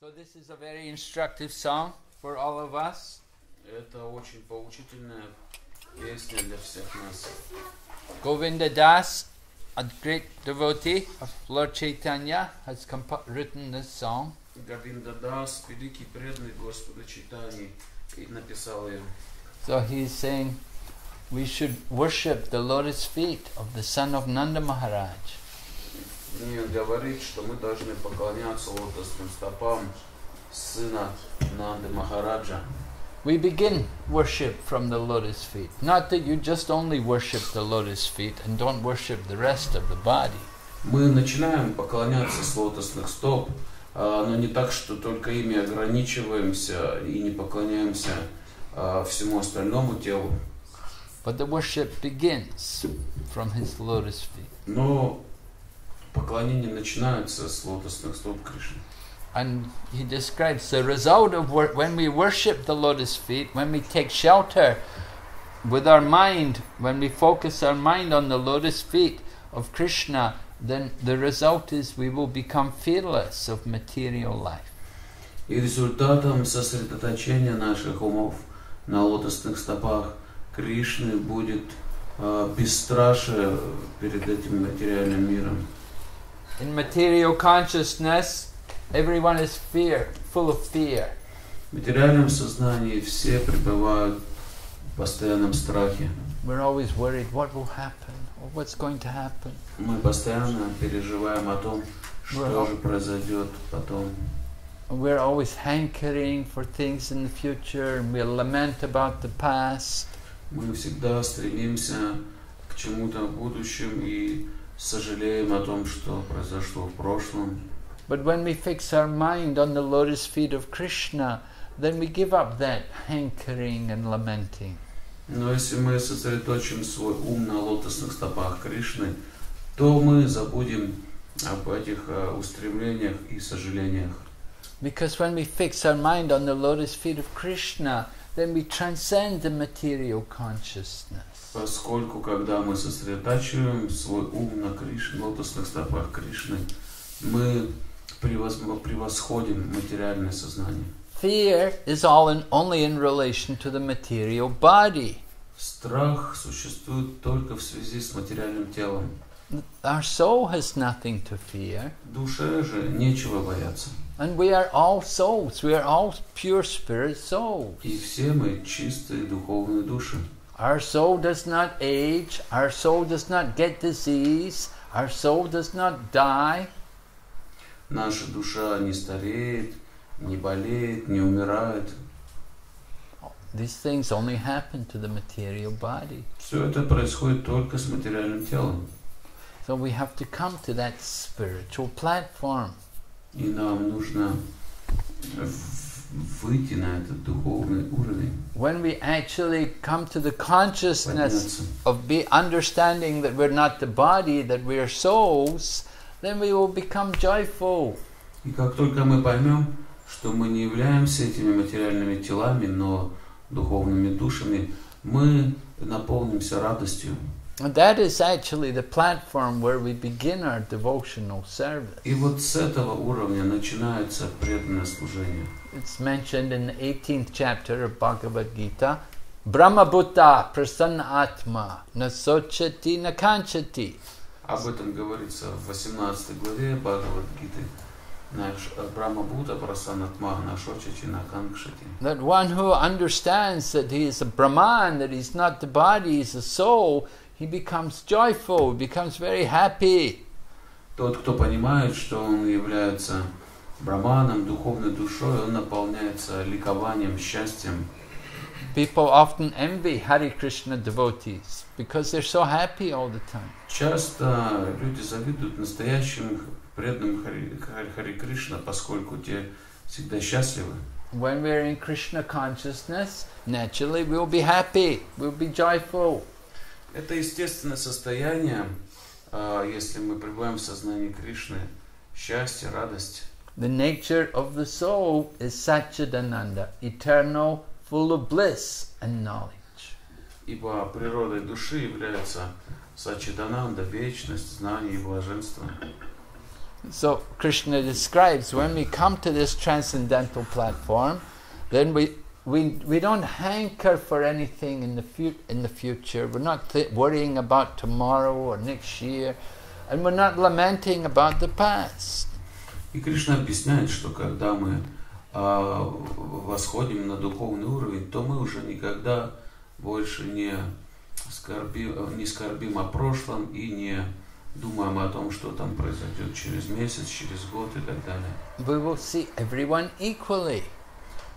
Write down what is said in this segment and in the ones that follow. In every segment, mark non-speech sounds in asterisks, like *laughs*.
So this is a very instructive song for all of us. Это очень поучительная песня для всех нас. Govinda Das, a great devotee of Lord Chaitanya, has compo- written this song. Говинда Дас, великий преданный Господа Читани, и написал ее. So he's saying we should worship the lotus feet of the son of Nanda Maharaj. Он говорит, что мы должны поклоняться лотосным стопам сына Нанды Махараджа. We begin worship from the lotus feet. Not that you just only worship the lotus feet and don't worship the rest of the body. Мы начинаем поклоняться с лотосных стоп, а, но не так, что только ими ограничиваемся и не поклоняемся а, всему остальному телу. But the worship begins from his lotus feet. Но поклонение начинается с лотосных стоп Кришны. And he describes the result of wor- when we worship the lotus feet, when we take shelter with our mind, when we focus our mind on the lotus feet of Krishna, then the result is we will become fearless of material life. И результатом сосредоточения наших умов на лотосных стопах Кришны будет а, бесстрашие перед этим материальным миром. In material consciousness, everyone is fear, full of fear. В материальном сознании все пребывают в постоянном страхе. We're always worried what will happen or what's going to happen. Мы постоянно переживаем о том, что же произойдет потом. We're always hankering for things in the future and we lament about the past. Мы всегда стремимся к чему-то в будущем и сожалеем о том, что произошло в прошлом. But when we fix our mind on the lotus feet of Krishna, then we give up that hankering and lamenting. Но если мы сосредоточим свой ум на лотосных стопах Кришны, то мы забудем об этих э, устремлениях и сожалениях. Because when we fix our mind on the lotus feet of Krishna, then we transcend the material consciousness. Поскольку, когда мы сосредотачиваем свой ум на Кришне, лотосных стопах Кришны, мы превосходим материальное сознание. Fear is all in, only in relation to the material body. Страх существует только в связи с материальным телом. Our soul has nothing to fear. Душе же нечего бояться. And we are all souls. We are all pure spirit souls. И все мы чистые духовные души. Our soul does not age. Our soul does not get disease. Our soul does not die. Наша душа не стареет, не болеет, не умирает. These things only happen to the material body. Все это происходит только с материальным телом. So we have to come to that spiritual platform. И нам нужно в- выйти на этот духовный уровень, When we actually come to the consciousness of be understanding that we're not the body, that we are souls, then we will become joyful. И как только мы поймем, что мы не являемся этими материальными телами, но духовными душами, мы наполнимся радостью. And that is actually the platform where we begin our devotional service. И вот с этого уровня начинается преданное служение. It's mentioned in the 18th chapter of Bhagavad Gita. Brahma Buddha prasanna atma nasochati nakanchati. Об этом говорится в 18 главе Бхагавад-гиты. Наш э, Брахма Будда Прасанатма Нашочачи Накангшати. That one who understands that he is a Brahman, that he's not the body, he's a soul, he becomes joyful, becomes very happy. Тот, кто понимает, что он является браманом, духовной душой, он наполняется ликованием, счастьем. People often envy Hare Krishna devotees because they're so happy all the time. Часто люди завидуют настоящим преданным Хари, Хари, Хари Кришна, поскольку те всегда счастливы. When we're in Krishna consciousness, naturally we'll be happy, we'll be joyful. Это естественное состояние, а, если мы пребываем в сознании Кришны, счастье, радость. The nature of the soul is Satchidananda, eternal, full of bliss and knowledge. Ибо природой души является Сачидананда, вечность, знание и блаженство. So Krishna describes when we come to this transcendental platform, then we we, we don't hanker for anything in the, fu- in the future. We're not th- worrying about tomorrow or next year, and we're not lamenting about the past. И Кришна объясняет, что когда мы а, восходим на духовный уровень, то мы уже никогда больше не, скорби, не скорбим о прошлом и не думаем о том, что там произойдет через месяц, через год и так далее. We will see everyone equally.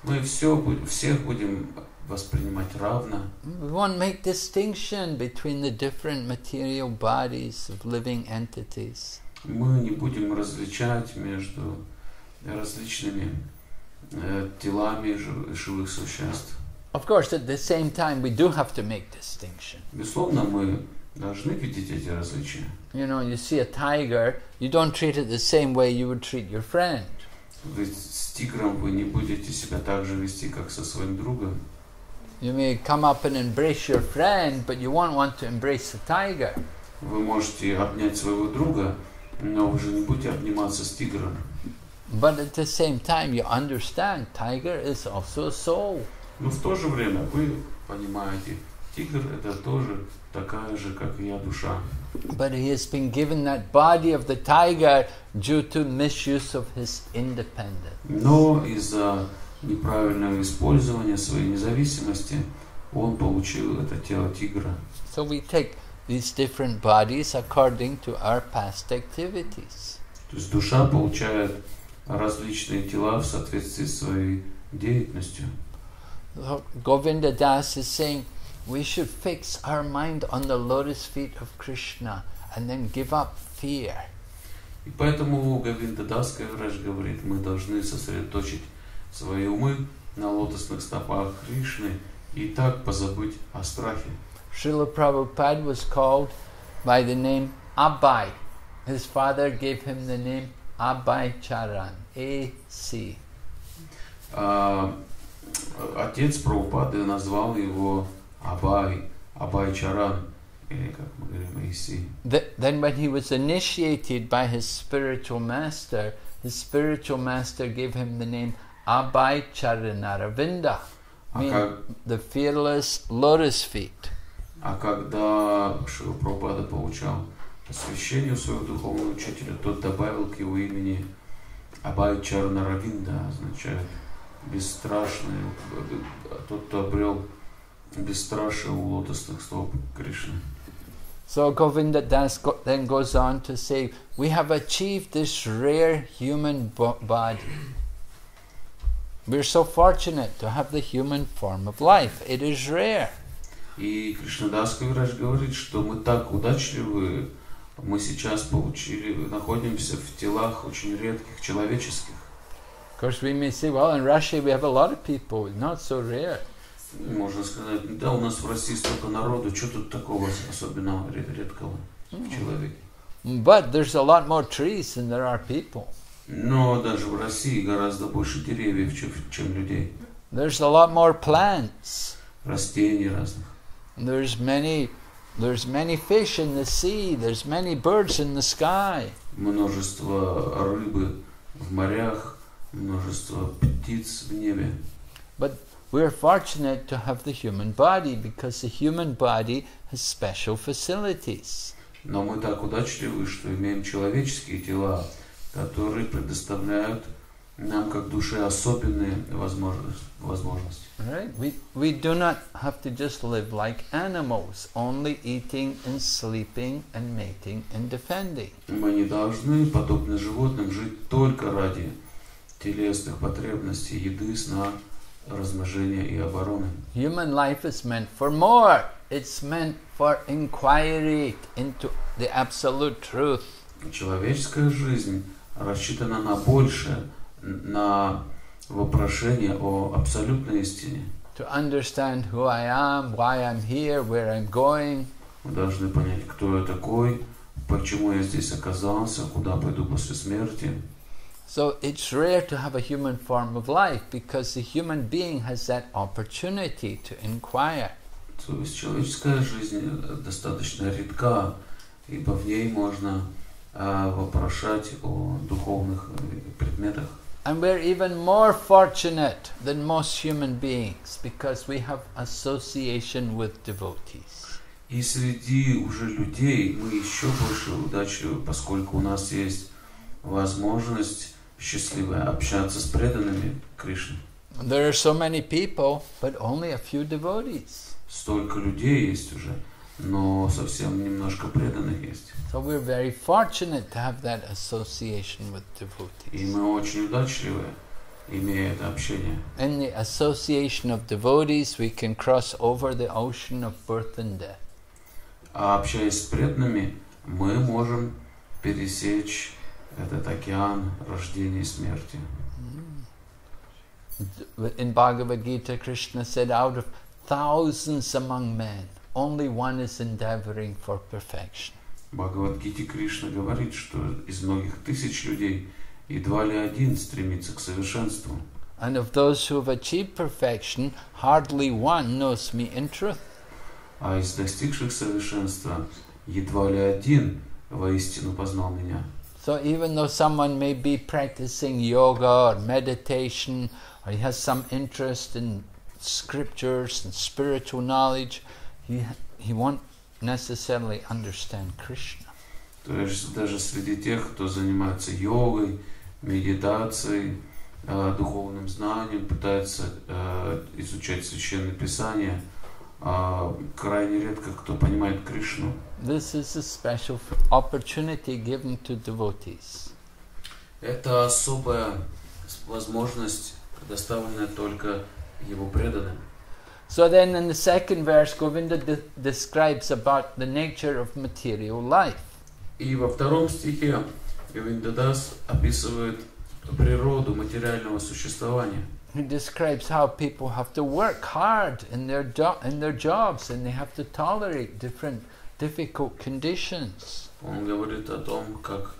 Мы все, будем- всех будем воспринимать равно. We won't make distinction between the different material bodies of living entities. Мы не будем различать между различными э, телами жив- живых существ. Of course, at the same time, we do have to make distinction. Безусловно, мы должны видеть эти различия. You know, you see a tiger, you don't treat it the same way you would treat your friend. Ведь с тигром вы не будете себя так же вести, как со своим другом. You may come up and embrace your friend, but you won't want to embrace the tiger. Вы можете обнять своего друга, но вы же не будете обниматься с тигром. But at the same time, you understand tiger is also a soul. Но в то же время вы понимаете, тигр это тоже такая же, как и я, душа. But he has been given that body of the tiger due to misuse of his independence. Но из-за неправильного использования своей независимости он получил это тело тигра. So we take these different bodies according to our past activities. То есть душа получает различные тела в соответствии с своей деятельностью. Govinda Das is saying we should fix our mind on the lotus feet of Krishna and then give up fear. И поэтому Гавинда Дас Кавираж говорит, мы должны сосредоточить свои умы на лотосных стопах Кришны и так позабыть о страхе. Srila Prabhupada was called by the name Abai. His father gave him the name Abai Charan, A-C. А, отец Прабхупады назвал его Абай, Абай Чаран, или как мы говорим, Иси. Th- then when he was initiated by his spiritual master, his spiritual master gave him the name Abai Charanaravinda, А, meaning как, the fearless lotus feet. а когда Шива Прабхупада получал посвящение у своего духовного учителя, тот добавил к его имени Абай Чарна Равинда, означает бесстрашный, э, тот, кто обрел бесстрашие у лотосных стоп Кришны. So Govinda Das then goes on to say, we have achieved this rare human bo- body. We're so fortunate to have the human form of life. It is rare. И Кришнадас Кавираж говорит, что мы так удачливы, мы сейчас получили, находимся в телах очень редких, человеческих. Of course, we may say, well, in Russia we have a lot of people, not so rare. Можно сказать, да, у нас в России столько народу, что тут такого особенного, ред- редкого в человеке. But there's a lot more trees than there are people. Но даже в России гораздо больше деревьев, чем, чем людей, There's a lot more plants. растений разных. There's many, there's many fish in the sea. There's many birds in the sky. Множество рыбы в морях, множество птиц в небе. We're fortunate to have the human body because the human body has special facilities. Но мы так удачливы, что имеем человеческие тела, которые предоставляют нам как душе особенные возможности. возможности. Right? We, we do not have to just live like animals, only eating and sleeping and mating and defending. Мы не должны, подобно животным, жить только ради телесных потребностей, еды, сна, размножения и обороны. Human life is meant for more. It's meant for inquiry into the absolute truth. Человеческая жизнь рассчитана на большее, на вопрошение о абсолютной истине. To understand who I am, why I'm here, where I'm going. Мы должны понять, кто я такой, почему я здесь оказался, куда пойду после смерти. So it's rare to have a human form of life because the human being has that opportunity to inquire. То есть человеческая жизнь э, достаточно редка, ибо в ней можно а, вопрошать о духовных э, предметах. And we're even more fortunate than most human beings because we have association with devotees. И среди уже людей мы еще больше удачливы, поскольку у нас есть возможность счастливая общаться с преданными Кришны. There are so many people, but only a few devotees. Столько людей есть уже, но совсем немножко преданных есть. So we're very fortunate to have that association with И devotees. мы очень удачливы, имея это общение. In the association of devotees, we can cross over the ocean of birth and death. А общаясь с преданными, мы можем пересечь этот океан рождения и смерти. In Bhagavad Gita, Krishna said, out of thousands among men, only one is endeavoring for perfection. Бхагавадгите Кришна говорит, что из многих тысяч людей едва ли один стремится к совершенству. And of those who have achieved perfection, hardly one knows me in truth. А из достигших совершенства едва ли один воистину познал меня. So even though someone may be practicing yoga or meditation, or he has some interest in scriptures and spiritual knowledge, he, he won't necessarily understand Krishna. То есть даже среди тех, кто занимается йогой, медитацией, э, духовным знанием, пытается э, изучать священное писание, а, крайне редко кто понимает Кришну. This is a special f- opportunity given to devotees. Это особая возможность, предоставленная только его преданным. So then in the second verse, Govinda de- describes about the nature of material life. И во втором стихе Говиндадас описывает природу материального существования. He describes how people have to work hard in their, do- in their jobs and they have to tolerate different difficult conditions. Он говорит о том, как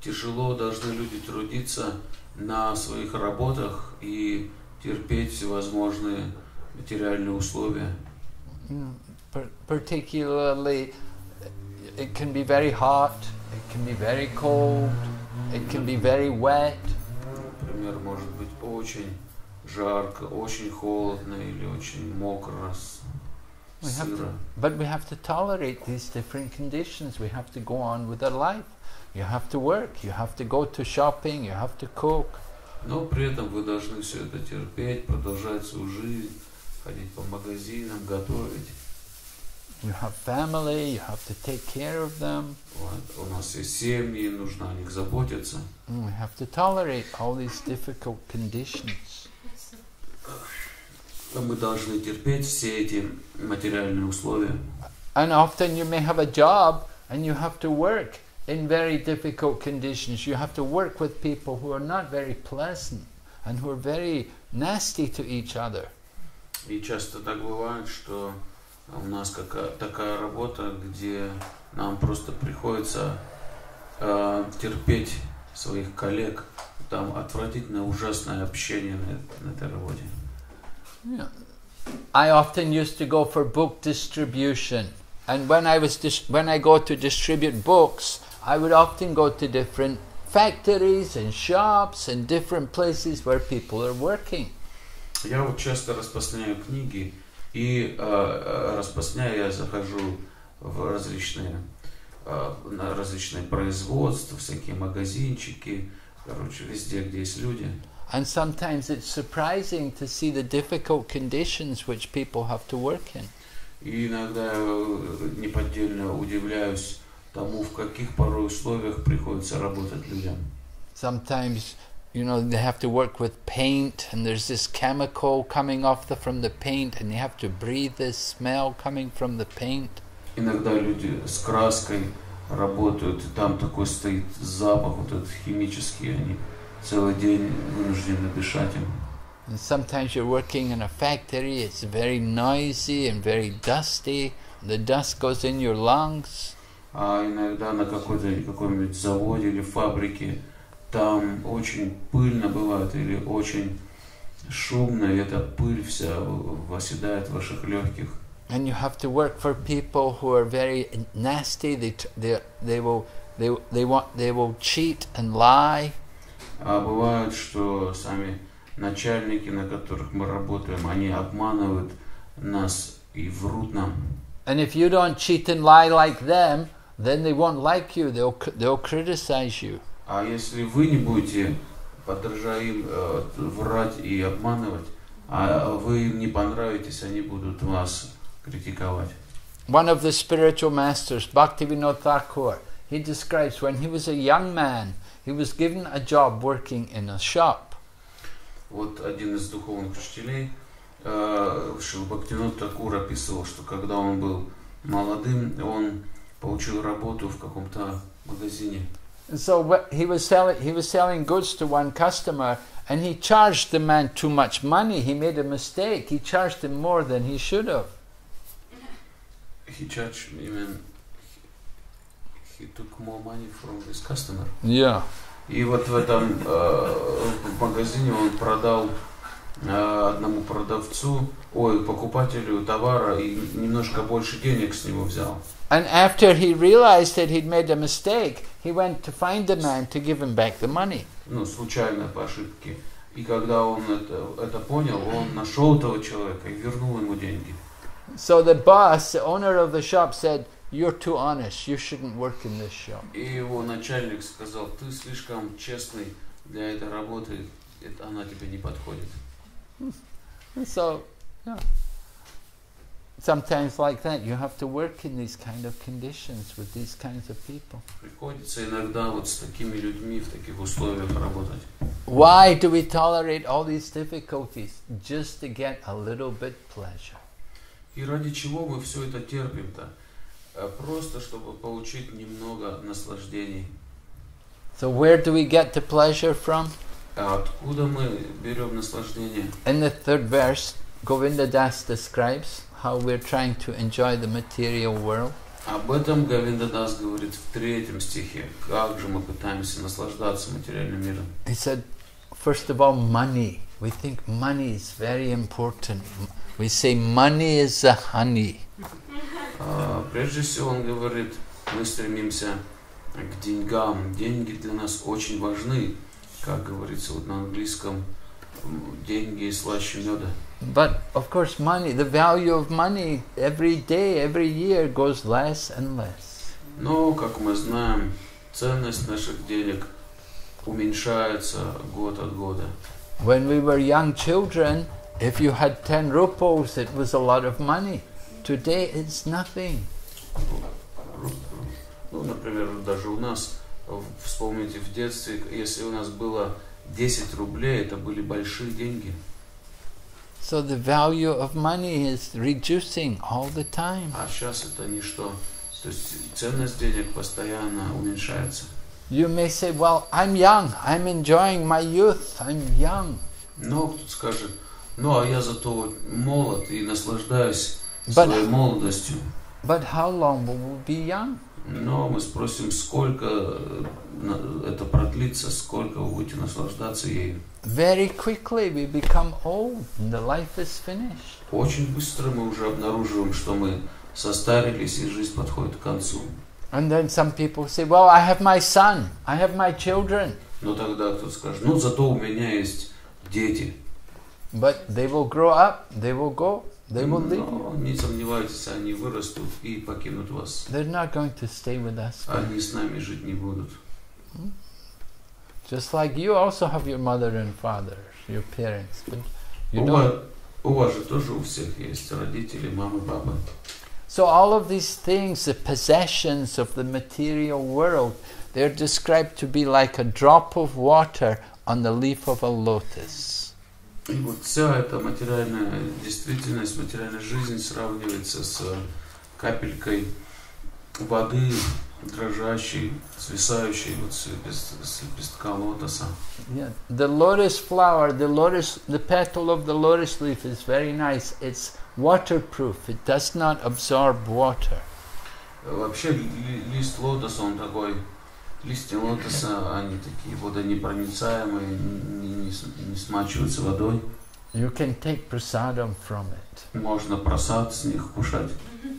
тяжело должны люди трудиться на своих работах и терпеть всевозможные материальные условия. Par- particularly, it can be very hot, it can be very cold, it can be very wet. Например, может быть очень жарко, очень холодно или очень мокро, We have to, сыро. but we have to tolerate these different conditions. We have to go on with our life. You have to work, you have to go to shopping, you have to cook. Но при этом вы должны все это терпеть, продолжать свою жизнь, ходить по магазинам, готовить. You have family, you have to take care of them. Вот. У нас есть семьи, нужно о них заботиться. And we have to tolerate all these difficult conditions. Мы должны терпеть все эти материальные условия. And often you may have a job and you have to work in very difficult conditions. You have to work with people who are not very pleasant and who are very nasty to each other. И часто так бывает, что у нас какая такая работа, где нам просто приходится э, терпеть своих коллег. Там отвратительное, ужасное общение на, на этой работе. Yeah. I often used to go for book distribution, and when I was dis- when I go to distribute books, I would often go to different factories and shops and different places where people are working. Я вот часто распространяю книги, и э, э, распространяя я захожу в различные, э, на различные производства, всякие магазинчики, короче, везде, где есть люди. And sometimes it's surprising to see the difficult conditions which people have to work in. И иногда я э, неподдельно удивляюсь тому, в каких порой условиях приходится работать людям. Sometimes, you know, they have to work with paint, and there's this chemical coming off the, from the paint, and they have to breathe this smell coming from the paint. Иногда люди с краской работают, и там такой стоит запах вот этот химический, они целый день вынуждены дышать им. And sometimes you're working in a factory, it's very noisy and very dusty, the dust goes in your lungs. А иногда на какой-то каком-нибудь заводе или фабрике там очень пыльно бывает или очень шумно, и эта пыль вся восседает в ваших легких. And you have to work for people who are very nasty, they, t- they, they will they, they, want, they will cheat and lie. А бывает, что сами начальники, на которых мы работаем, они обманывают нас и врут нам. And if you don't cheat and lie like them, then they won't like you. They'll, they'll criticize you. А если вы не будете, подражая им, э, врать и обманывать, а вы им не понравитесь, они будут вас критиковать. One of the spiritual masters, Bhaktivinoda Thakur, he describes when he was a young man, he was given a job working in a shop. Вот один из духовных учителей, э, Шил Бхактинот Такур описывал, что когда он был молодым, он получил работу в каком-то магазине. And so wh- he was selling he was selling goods to one customer and he charged the man too much money. He made a mistake. He charged him more than he should have. He charged even he took more money from his customer. Yeah. И вот в этом э, магазине он продал э, одному продавцу, ой, покупателю товара и немножко больше денег с него взял. And after he realized that he'd made a mistake, he went to find the man to give him back the money. Ну, случайно по ошибке. И когда он это, это понял, он нашел этого человека и вернул ему деньги. So the boss, the owner of the shop said, "You're too honest. You shouldn't work in this shop." И его начальник сказал, ты слишком честный для этой работы, это, она тебе не подходит. And so, yeah. Sometimes like that, you have to work in these kind of conditions with these kinds of people. Приходится иногда вот с такими людьми в таких условиях работать. Why do we tolerate all these difficulties? Just to get a little bit pleasure. И ради чего мы все это терпим-то? Э, Просто чтобы получить немного наслаждений. So where do we get the pleasure from? А откуда мы берем наслаждение? In the third verse, Govinda Das describes how we're trying to enjoy the material world. Об этом Гавинда Дас говорит в третьем стихе. Как же мы пытаемся наслаждаться материальным миром? He said, first of all, money. We think money is very important. We say money is the honey. А, Прежде всего он говорит, мы стремимся к деньгам. Деньги для нас очень важны. Как говорится вот на английском, деньги слаще меда. But of course, money, the value of money every day, every year goes less and less. Но, как мы знаем, ценность наших денег уменьшается год от года. When we were young children, if you had 10 rupees, it was a lot of money. Today, it's nothing. Ну, например, даже у нас, в- вспомните в детстве, если у нас было 10 рублей, это были большие деньги. So the value of money is reducing all the time. А сейчас это ничто. То есть ценность денег постоянно уменьшается. You may say, Well, I'm young, I'm enjoying my youth, I'm young. Но кто-то скажет, ну а я зато молод и наслаждаюсь But- своей молодостью. But how long will we be young? Но мы спросим, сколько это продлится, сколько вы будете наслаждаться ею. Very quickly we become old and the life is finished. Очень быстро мы уже обнаруживаем, что мы состарились и жизнь подходит к концу. And then some people say, Well, I have my son, I have my children. Но тогда кто-то скажет, ну зато у меня есть дети. But they will grow up, they will go, they will leave. Но не сомневайтесь, они вырастут и покинут вас. They're not going to stay with us. Они с нами жить не будут. Just like you also have your mother and father, your parents. But you У don't. вас, у вас же тоже у всех есть родители, мамы, папы. So all of these things, the possessions of the material world, they're described to be like a drop of water on the leaf of a lotus. И вот вся эта материальная действительность, материальная жизнь сравнивается с капелькой воды, дрожащей, свисающей вот с, лепест- с лепестка лотоса. Yeah. The lotus flower, the lotus, the petal of the lotus leaf is very nice. It's waterproof. It does not absorb water. Вообще ли- ли- лист лотоса, он такой, листья лотоса, они такие водонепроницаемые, не, не не смачиваются водой. You can take prasadam from it. Можно просад с них кушать.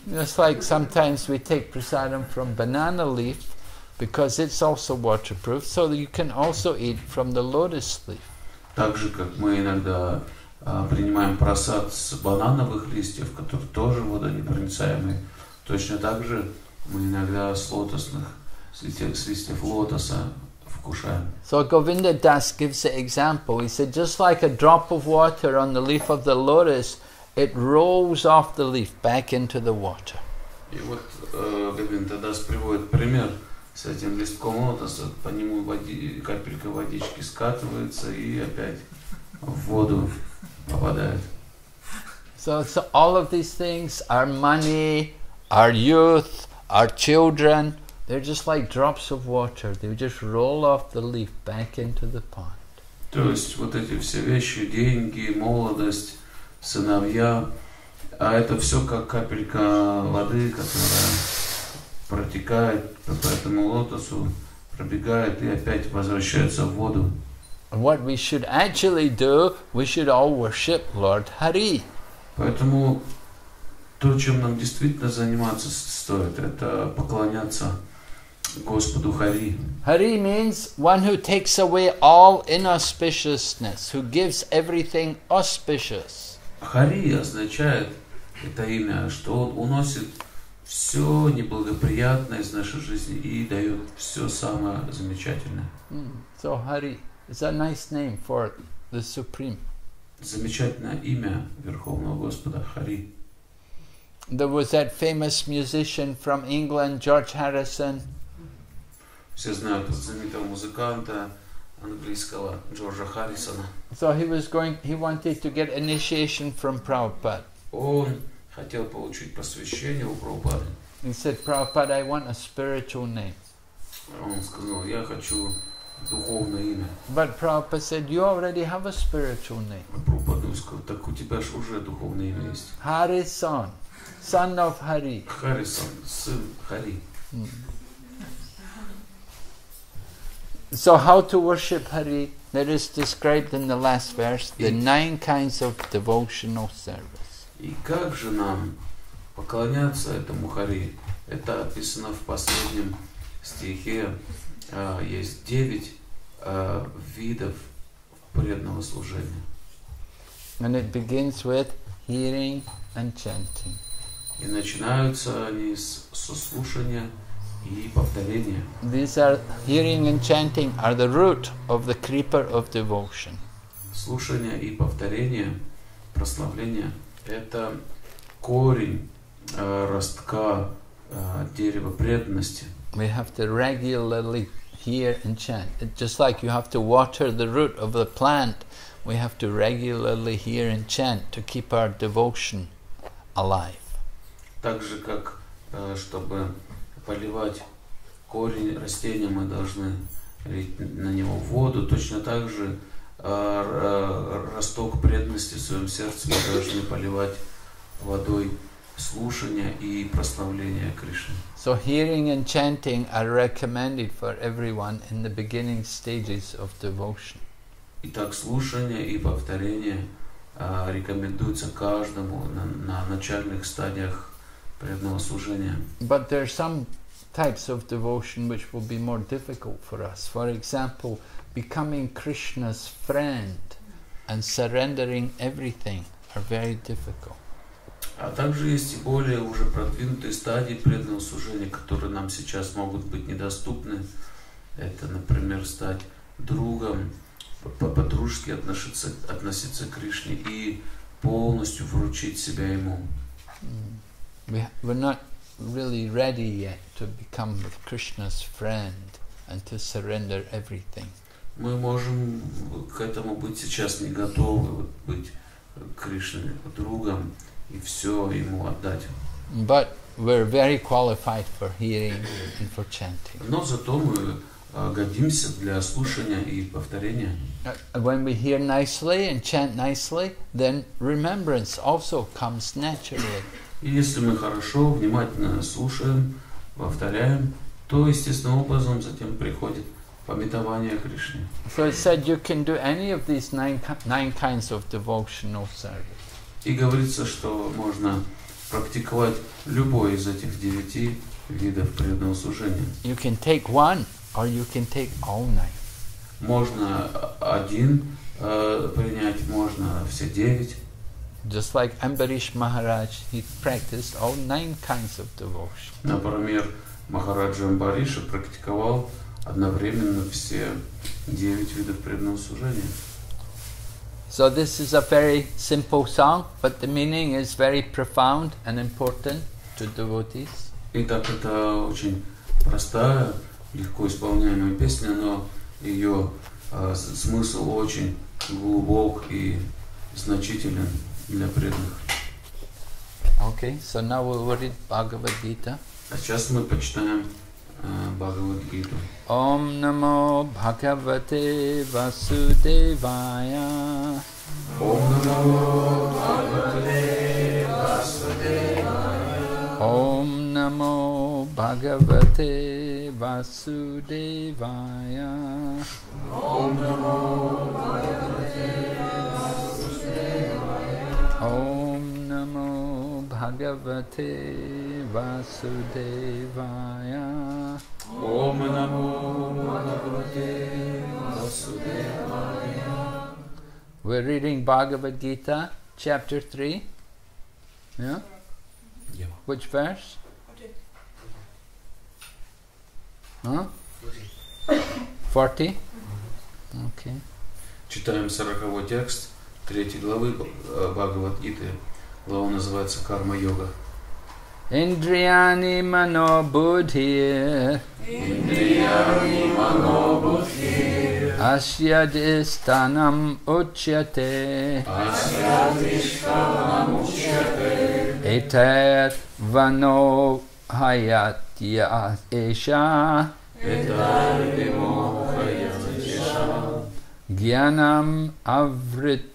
Just like sometimes we take prasadam from banana leaf, because it's also waterproof, so you can also eat from the lotus leaf. Так же, как мы иногда а, принимаем просад с банановых листьев, которые тоже водонепроницаемые, точно так же мы иногда с лотосных, с листьев, с листьев лотоса вкушаем. So Govinda Das gives the example. He said, just like a drop of water on the leaf of the lotus, it rolls off the leaf back into the water. И вот э, Гавин Дас приводит пример с этим листком лотоса, по нему води, капелька водички скатывается и опять в воду попадает. So, so all of these things, our money, our youth, our children, they're just like drops of water. They just roll off the leaf back into the pond. То есть вот эти все вещи, деньги, молодость, сыновья, а это все как капелька воды, которая протекает по этому лотосу, пробегает и опять возвращается в воду. What we should actually do, we should all worship Lord Hari. Поэтому то, чем нам действительно заниматься стоит, это поклоняться Господу Хари. Hari means one who takes away all inauspiciousness, who gives everything auspicious. Хари означает это имя, что он уносит все неблагоприятное из нашей жизни и дает все самое замечательное. Hmm. So Hari is a nice name for the Supreme. Замечательное имя Верховного Господа Хари. There was that famous musician from England, George Harrison. Все знают знаменитого музыканта английского Джорджа Харрисона. So he was going, he wanted to get initiation from Prabhupada. Он хотел получить посвящение у Прабхупады. He said, Prabhupada, I want a spiritual name. Он сказал, я хочу духовное имя. But Prabhupada said, You already have a spiritual name. А Прабхупада сказал, так у тебя же уже духовное имя есть. Harisan, son of Hari. Харрисон, сын Хари. So, how to worship Hari? That is described in the last verse the nine kinds of devotional service. И как же нам поклоняться этому Хари? Это описано в последнем стихе. А, Есть девять а, видов преданного служения. And it begins with hearing and chanting. И начинаются они с сослушания и повторения. These are hearing and chanting are the root of the creeper of devotion. Слушание и повторение, прославление – это корень э, ростка э, дерева преданности. We have to regularly hear and chant. It, just like you have to water the root of the plant, we have to regularly hear and chant to keep our devotion alive. Так же, как э, чтобы поливать корень растения, мы должны лить на него воду. Точно так же р- росток преданности в своем сердце мы должны поливать водой слушания и прославления Кришны. So, hearing and chanting are recommended for everyone in the beginning stages of devotion. Итак, слушание и повторение а, рекомендуется каждому на, на начальных стадиях преданного служения. But there are some types of devotion which will be more difficult for us. For example, becoming Krishna's friend and surrendering everything are very difficult. А также есть более уже продвинутые стадии преданного служения, которые нам сейчас могут быть недоступны. Это, например, стать другом, по- по-дружески относиться, относиться к Кришне и полностью вручить себя Ему. We, we're not really ready yet to become Krishna's friend and to surrender everything. Мы можем к этому быть сейчас не готовы, вот быть Кришне другом и все Ему отдать. But we're very qualified for hearing and for chanting. Но зато мы а, годимся для слушания и повторения. Uh, When we hear nicely and chant nicely, then remembrance also comes naturally. И если мы хорошо, внимательно слушаем, повторяем, то естественным образом затем приходит пометование о Кришне. So it said you can do any of these nine, nine kinds of devotional service. И говорится, что можно практиковать любой из этих девяти видов преданного служения. You can take one or you can take all nine. Можно один э, принять, можно все девять. Just like Ambarish Maharaj, he practiced all nine kinds of devotion. Например, Махараджа Амбариша практиковал одновременно все девять видов преданного служения. So this is a very simple song, but the meaning is very profound and important to devotees. Итак, это очень простая, легко исполняемая песня, но ее э, с- смысл очень глубок и значителен для преданных. Okay, so now we will read Bhagavad Gita. А сейчас мы почитаем э, Бхагавад-гиту. Om Namo Bhagavate Vasudevaya. Om Namo Bhagavate Vasudevaya. Om Namo Bhagavate Vasudevaya. Ом Намо Бхагавате Васудевая. We're reading Bhagavad Gita, chapter 3. Yeah? Yeah. Which verse? Huh? 40? Okay. Читаем сороковой текст Третьей главы э, Бхагавад-гиты. Глава называется «Карма-йога». Indriyani mano buddhi Индрияни манобудхи. Asyadistanam uchyate асьядвиштанамучяте etat vano hayatya esha Этарвимохаятиша Gyanam avritya dehinam Янамамитядехинам indriyani mano buddhi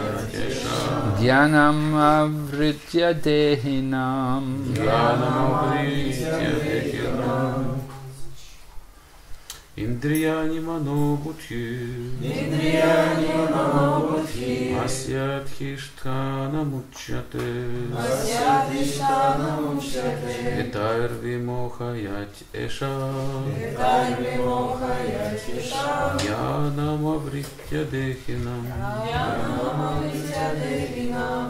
ज्ञानम् आवृत्य देहिनाम्। ज्ञानमवृत्य Индрияни манобудхи Индрияни манобудхи Асьядхиштханамучяте Асьядиштанамучяте Этарвимохаять эша Тайвимохаятиша Янамавритядехинам Янамамритядехинам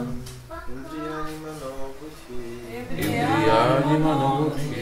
Индрияни манобудхи Индрияни манобудхи Сядхиштана мучяте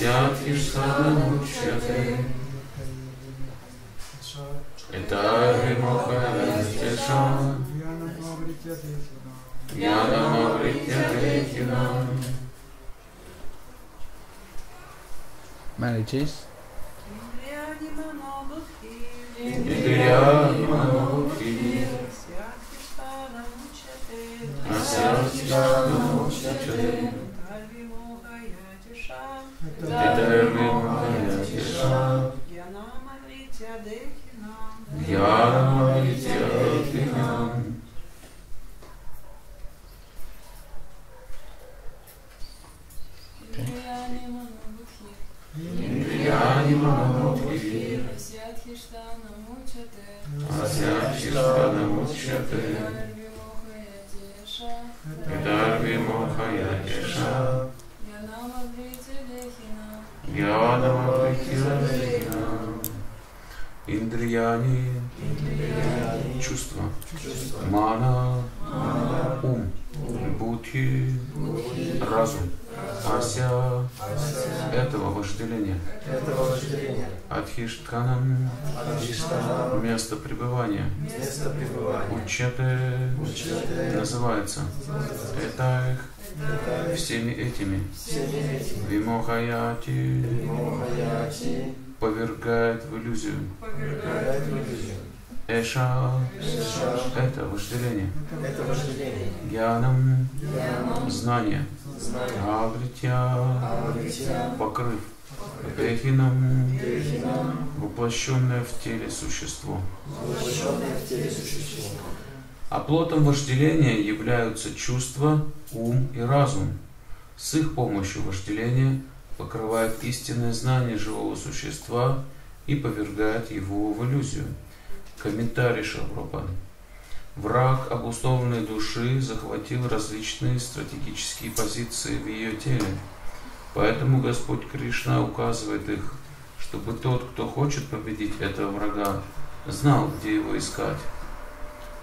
Асьядхиштханамучяте Аша Этарвимохаятеша Гьянам Амритья Дехинам Янамавритядехинам Marriages. Индрияни манобудхи Индрияни манобудхи Учеты. Называется это всеми этими. Вимохаяти. Мохаяти повергает в иллюзию. Эша. Это вожделение. Янам знание. Авритья покрыв Эхинам воплощенное в теле существо существо. Оплотом вожделения являются чувства, ум и разум. С их помощью вожделение покрывает истинное знание живого существа и повергает его в иллюзию. Комментарий Шабрапан. Враг обусловленной души захватил различные стратегические позиции в ее теле. Поэтому Господь Кришна указывает их, чтобы тот, кто хочет победить этого врага, знал, где его искать.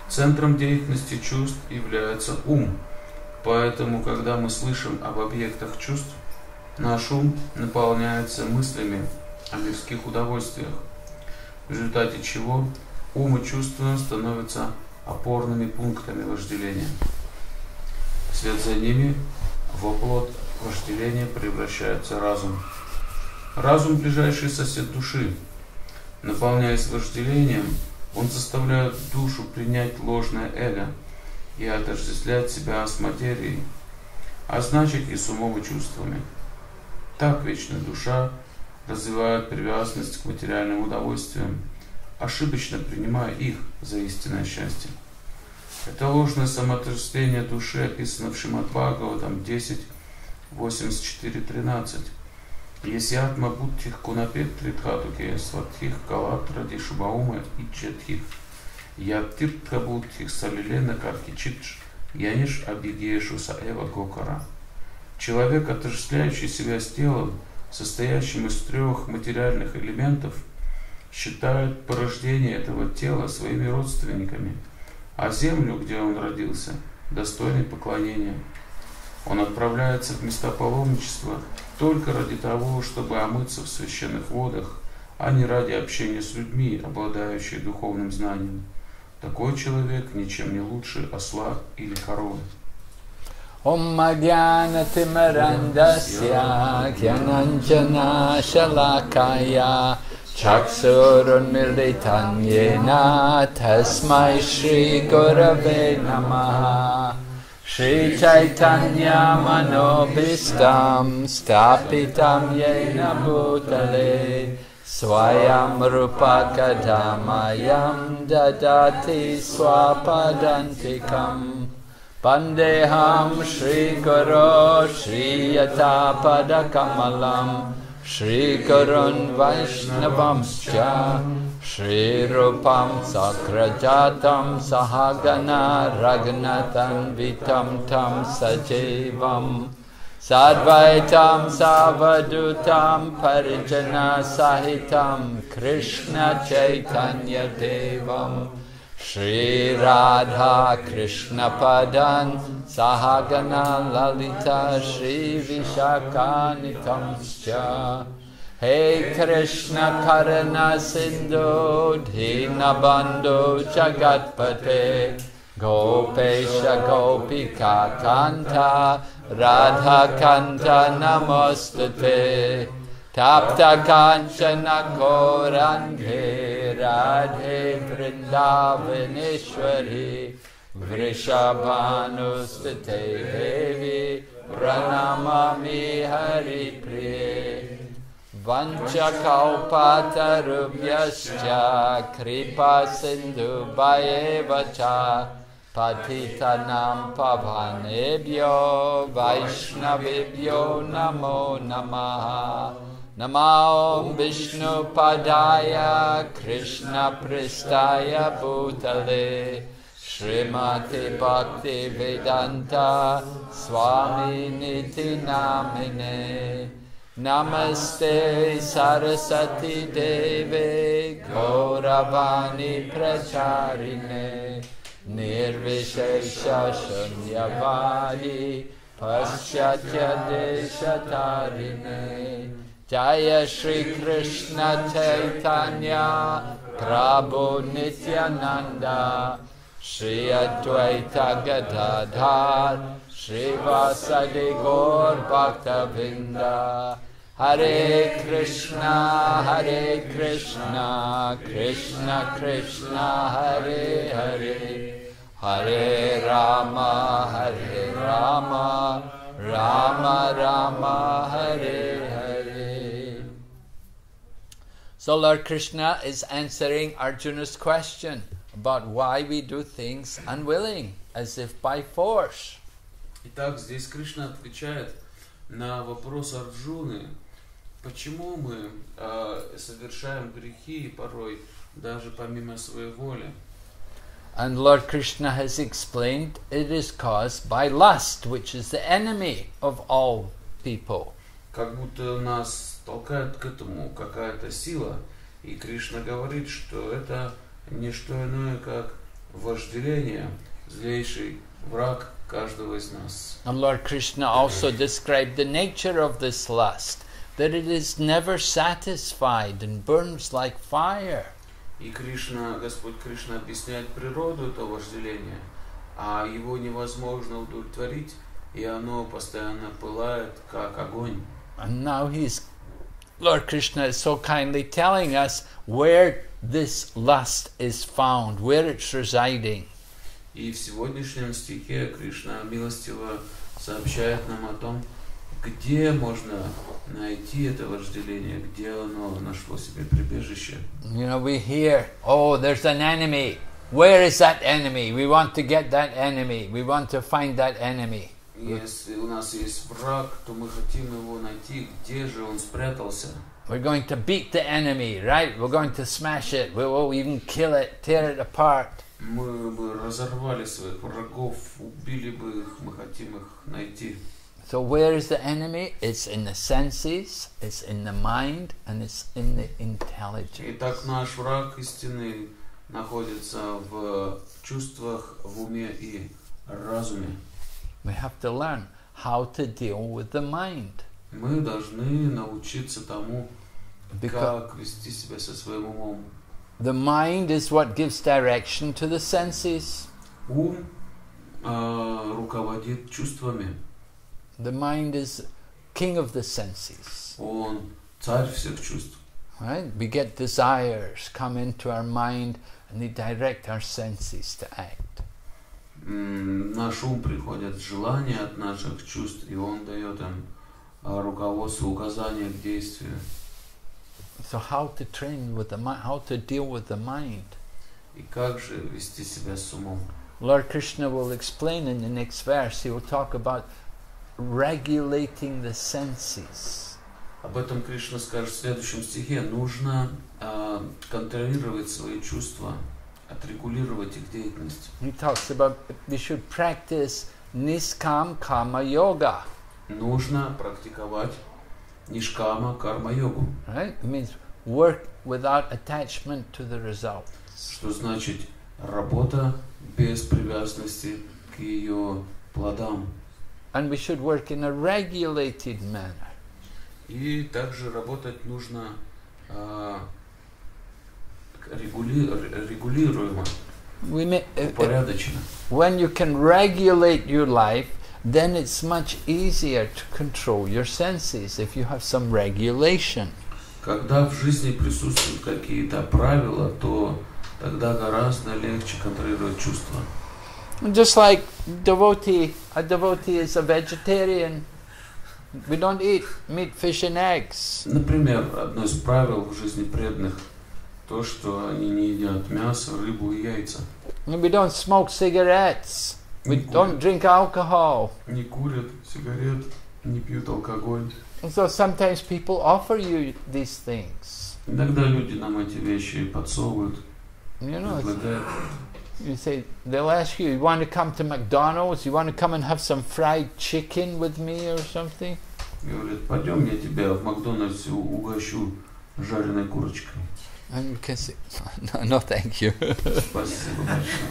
Центром деятельности чувств является ум. Поэтому, когда мы слышим об объектах чувств, наш ум наполняется мыслями о мирских удовольствиях, в результате чего ум и чувства становятся опорными пунктами вожделения. Вслед за ними в оплот вожделения превращается разум. Разум – ближайший сосед души. Наполняясь вожделением, он заставляет душу принять ложное эго и отождествлять себя с материей, а значит и с умом и чувствами. Так вечная душа развивает привязанность к материальным удовольствиям, ошибочно принимая их за истинное счастье. Это ложное самоотождествление души описано в Шимат Бхагаватам 10, 84.13. Есятма будтих кунапет тритхатуке сватхих калатради шубаума и четхих. Я тиртха будтих салилена каркичидж яниш абигешу саэва гокара. Человек, отождествляющий себя с телом, состоящим из трех материальных элементов, считает порождение этого тела своими родственниками, а землю, где он родился, достойной поклонения. Он отправляется в места паломничества только ради того, чтобы омыться в священных водах, а не ради общения с людьми, обладающими духовным знанием. Такой человек ничем не лучше осла или коровы. Jnana Timarandasya Gyananjana Shalakaya Chaksurun Militan Yena Tasmai Shri श्रीचैतन्यमनोभृष्टं स्थापितं येन भूतले स्वयं रूपकथामयं ददाति स्वापदन्तिकम् वन्देहं श्रीगुरो श्रीयतापदकमलं श्रीगुरुन् वैष्णवंश्च श्रीरूपं सक्रजातं सहागनरग्नतं वितं तं सजैवं। सार्वं सावधुतां पर्जनसहितं कृष्णचैतन्यदेवं। श्रीराधा कृष्णपदन् सहागणलिता च हे कृष्णकर्णसिन्धु धीनबन्धु च गत्पते गोपेश गोपिका कान्धा राधा नमस्ते त्याप्तकाञ्चन कोरन्धे राधे प्रविनेश्वरि वृषभानुस्तु देवी प्रणममि हरिप्रिय। वञ्चकौपातरुभ्यश्च कृपासिन्धुभयेव च पथितनं पवनेभ्यो वैष्णवेभ्यो नमो नमः नमो विष्णुपदाय कृष्णपृष्ठाय भूतले श्रीमति भक्तिवेदान्ता स्वामिनिति नामिने नमस्ते सरस्वती देवे गौरवाणी प्रचारिणे निर्विशेषशून्यवायी पश्चात्यदेशतारिणे जय श्रीकृष्णचैतन्या प्रभो नित्यनन्द श्री अद्वैतगदा श्रीवासलिघोर्बिन्द Shri Krishna Chaitanya Prabhu Nityananda Shri Advaita Gadadhar Shri Vasadi Gaur Bhakta Vinda Hare Krishna Hare Krishna Krishna Krishna Hare Hare Hare Rama Hare Rama Rama Rama Hare Hare So Lord Krishna is answering Arjuna's question about why we do things unwilling, as if by force. Итак, здесь Кришна отвечает на вопрос Арджуны, почему мы э, совершаем грехи порой даже помимо своей воли. And Lord Krishna has explained it is caused by lust, which is the enemy of all people. Как будто нас толкает к этому какая-то сила, и Кришна говорит, что это не что иное, как вожделение, злейший враг каждого из нас. And Lord Krishna also described the nature of this lust, that it is never satisfied and burns like fire. И Кришна, Господь Кришна объясняет природу этого вожделения, а его невозможно удовлетворить, и оно постоянно пылает, как огонь. And now he's Lord Krishna is so kindly telling us where this lust is found, where it's residing. И в сегодняшнем стихе Кришна милостиво сообщает нам о том, где можно найти это вожделение, где оно нашло себе прибежище. You know, we hear, oh, there's an enemy. Where is that enemy? We want to get that enemy. We want to find that enemy. Если у нас есть враг, то мы хотим его найти, где же он спрятался. We're going to beat the enemy, right? We're going to smash it. We will even kill it, tear it apart. Мы бы разорвали своих врагов, убили бы их, мы хотим их найти. So, where is the enemy? It's in the senses, it's in the mind, and it's in the intelligence. Итак, наш враг истинный находится в чувствах, в уме и разуме. We have to learn how to deal with the mind. Мы должны научиться тому, Because как вести себя со своим умом. the mind is what gives direction to the senses. Ум а, руководит чувствами. The mind is king of the senses. Он царь всех чувств. Right? We get desires come into our mind and they direct our senses to act. М, Наш ум приходит желания от наших чувств, и он дает им а, руководство, указания к действию. So how to train with the mind, how to deal with the mind? И как же вести себя с умом? Lord Krishna will explain in the next verse. He will talk about regulating the senses. Об этом Кришна скажет в следующем стихе. Нужно а, контролировать свои чувства, отрегулировать их деятельность. He talks about we should practice niskam kama yoga. Нужно практиковать нишкама карма-йогу, Right? It means work without attachment to the result. что значит работа без привязанности к ее плодам. And we should work in a regulated manner. И также работать нужно а, регули- регулируемо, We may, uh, uh, упорядоченно. when you can regulate your life, then it's much easier to control your senses if you have some regulation. Когда в жизни присутствуют какие-то правила, то тогда гораздо легче контролировать чувства. Just like devotee, a devotee is a vegetarian. We don't eat meat, fish, and eggs. Например, одно из правил в жизни преданных то, что они не едят мясо, рыбу и яйца. And we don't smoke cigarettes. We Не don't курят, drink alcohol. не курят сигарет, не пьют алкоголь. And so sometimes people offer you these things. Иногда люди нам эти вещи подсовывают, You know, it's- предлагают. you say they'll ask you, "You want to come to McDonald's? You want to come and have some fried chicken with me or something?" И говорят, пойдем, я тебя в Макдональдсе у- угощу жареной курочкой. And you can say, *laughs* "No, no, thank you." *laughs* Спасибо большое.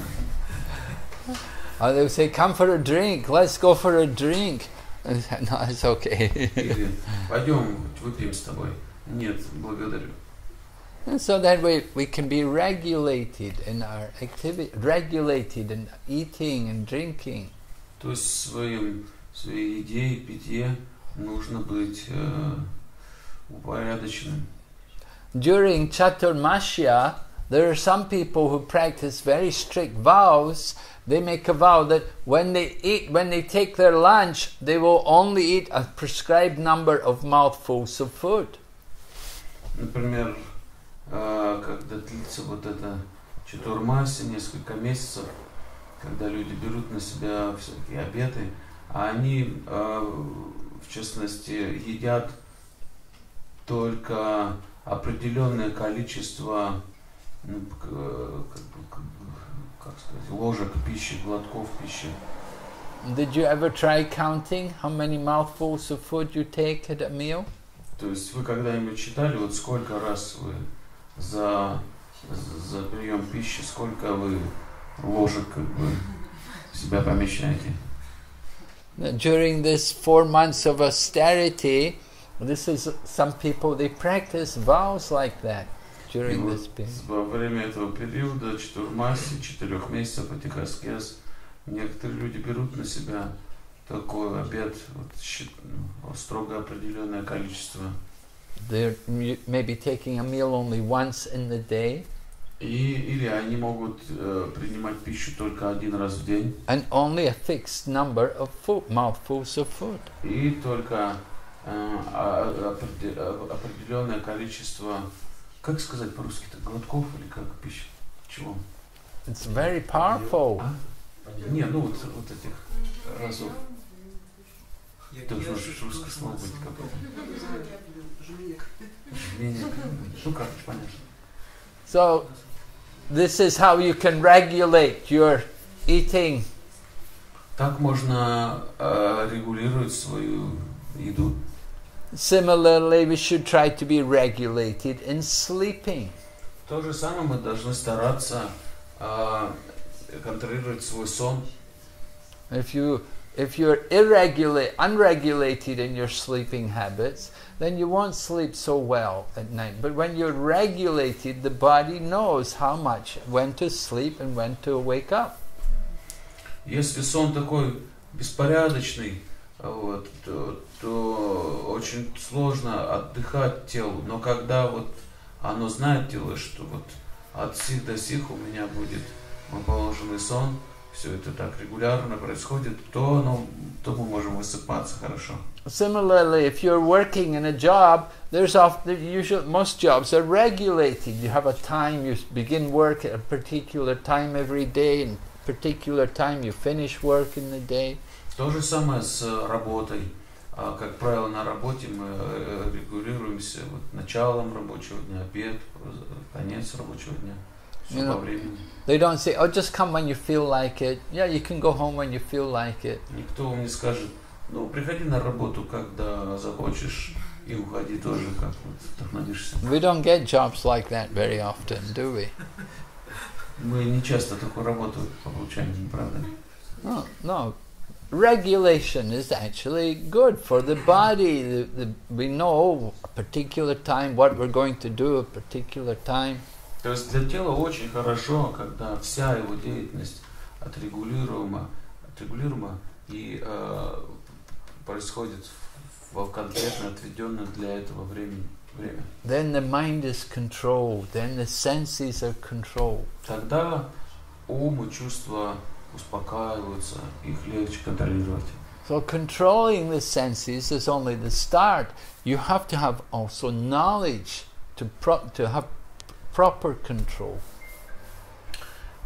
or they'll say, "Come for a drink. Let's go for a drink." *laughs* And I say, no, it's okay. Или пойдем выпьем с тобой. Нет, благодарю. And so *laughs* that way we can be regulated in our activity, regulated in eating and drinking. То есть в своем, в своей еде и питье нужно быть э, упорядоченным. During Chaturmasya, there are some people who practice very strict vows. They make a vow that when they eat, when they take their lunch, they will only eat a prescribed number of mouthfuls of food. Например, э, когда длится вот это четурмаси, несколько месяцев, когда люди берут на себя всякие обеты, а они, э, в частности, едят только определенное количество ну, э, как, сказать, ложек пищи, глотков пищи. Did you ever try counting how many mouthfuls of food you take at a meal? То есть вы когда-нибудь считали, вот сколько раз вы за, за прием пищи, сколько вы ложек как бы себя помещаете? During this four months of austerity, this is some people they practice vows like that during вот this period. во время этого периода, четырмаси, четырех месяцев этих аскез, некоторые люди берут на себя такой обед, вот, ну, строго определенное количество. They're mu- maybe taking a meal only once in the day И, или они могут э, принимать пищу только один раз в день, and only a fixed number of food, mouthfuls of food. и только э, а- опреде- а- определенное количество, как сказать по-русски-то, глотков или как пища? Чего? It's very powerful. А? Не, ну вот, вот этих разов. Должно же русское слово быть какое-то. Жмение. Ну как, понятно. So, this is how you can regulate your eating. Так можно э, регулировать свою еду. Similarly, we should try to be regulated in sleeping. То же самое мы должны стараться э, контролировать свой сон. If you if you're irregulate, unregulated in your sleeping habits, then you won't sleep so well at night. But when you're regulated, the body knows how much, when to sleep and when to wake up. Если сон такой беспорядочный, вот, то, то очень сложно отдыхать телу. Но когда вот оно знает тело, что вот от сих до сих у меня будет положенный сон, все это так регулярно происходит, то, ну, то мы можем высыпаться хорошо. Similarly, if you're working in a job, there's often usually most jobs are regulated. You have a time you begin work at a particular time every day, and particular time you finish work in the day. То же самое с э, работой. А, Как правило, на работе мы э, регулируемся вот началом рабочего дня, обед, э, конец рабочего дня. Все You know, по времени. They don't say, "Oh, just come when you feel like it." Yeah, you can go home when you feel like it. Никто вам не скажет, ну, приходи на работу, когда захочешь, и уходи тоже, как вот вдохновишься. We don't get jobs like that very often, do we? Мы не часто такую работу получаем, не правда? ли? No, no. Regulation is actually good for the body. The, the, we know a particular time what we're going to do a particular time. То есть для тела очень хорошо, когда вся его деятельность отрегулируема, отрегулируема и э, происходит в в конкретно отведенное для этого времени, время. Then the mind is controlled. Then the senses are controlled. Тогда ум и чувства успокаиваются, их легче контролировать. So controlling the senses is only the start. You have to have also knowledge to pro- to have proper control.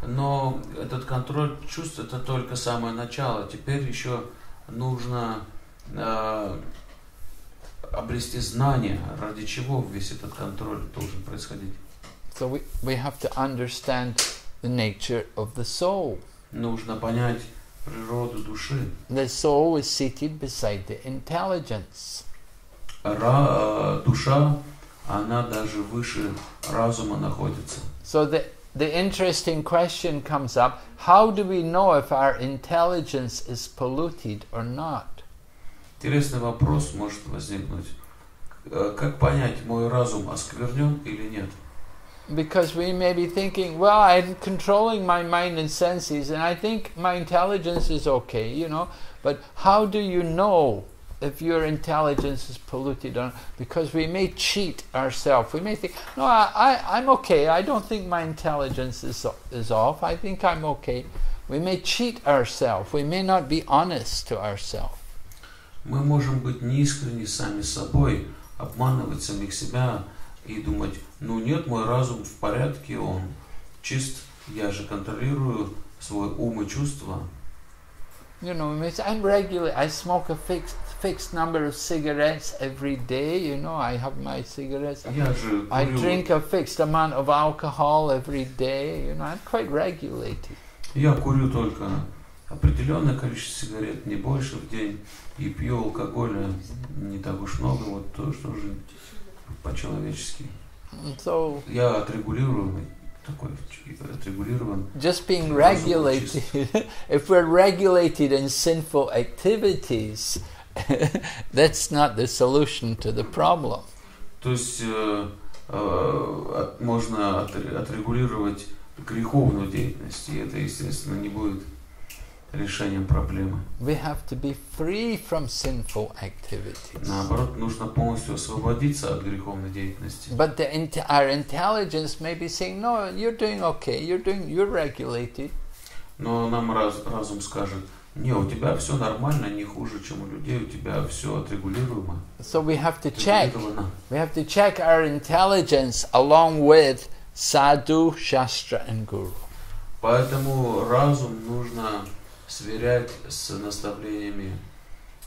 Но этот контроль чувств это только самое начало. Теперь еще нужно э, обрести знания, ради чего весь этот контроль должен происходить. So we, we have to understand the nature of the soul. Нужно понять природу души. The soul is seated beside the intelligence. Ра- э, душа, она даже выше разума находится. So the, the interesting question comes up how do we know if our intelligence is polluted or not? Интересный вопрос может возникнуть. Э, Как понять, мой разум осквернен или нет? Because we may be thinking, well, I'm controlling my mind and senses, and I think my intelligence is okay, you know. But how do you know if your intelligence is polluted or not? Because we may cheat ourselves. We may think, no, I, I, I'm okay. I don't think my intelligence is, is off. I think I'm okay. We may cheat ourselves. We may not be honest to ourselves. Мы можем быть неискренни сами с собой, обманывать самих себя и думать, ну нет, мой разум в порядке, он чист, я же контролирую свой ум и чувства. You know, we may say, I'm regular. I smoke a fixed fixed number of cigarettes every day. You know, I have my cigarettes. I drink a fixed amount of alcohol every day. You know, I'm quite regulated. я курю только определенное количество сигарет, не больше в день, и пью алкоголя не так уж много, вот то, что же по-человечески. So, Я отрегулируемый, такой just being regulated, if we're regulated in sinful activities, that's not the solution to the problem. То есть э, э, от- можно отре- отрегулировать греховную деятельность, и это, естественно, не будет решением проблемы. We have to be free from sinful activities. Наоборот, нужно полностью освободиться от греховной деятельности. But the int- our intelligence may be saying, "No, you're doing okay. You're doing. You're regulated." Но нам раз- разум скажет, не, у тебя все нормально, не хуже, чем у людей, у тебя все отрегулируемо. So we have to check. отрегулировано». We have to check our intelligence along with sadhu, shastra, and guru. Поэтому разум нужно сверять с наставлениями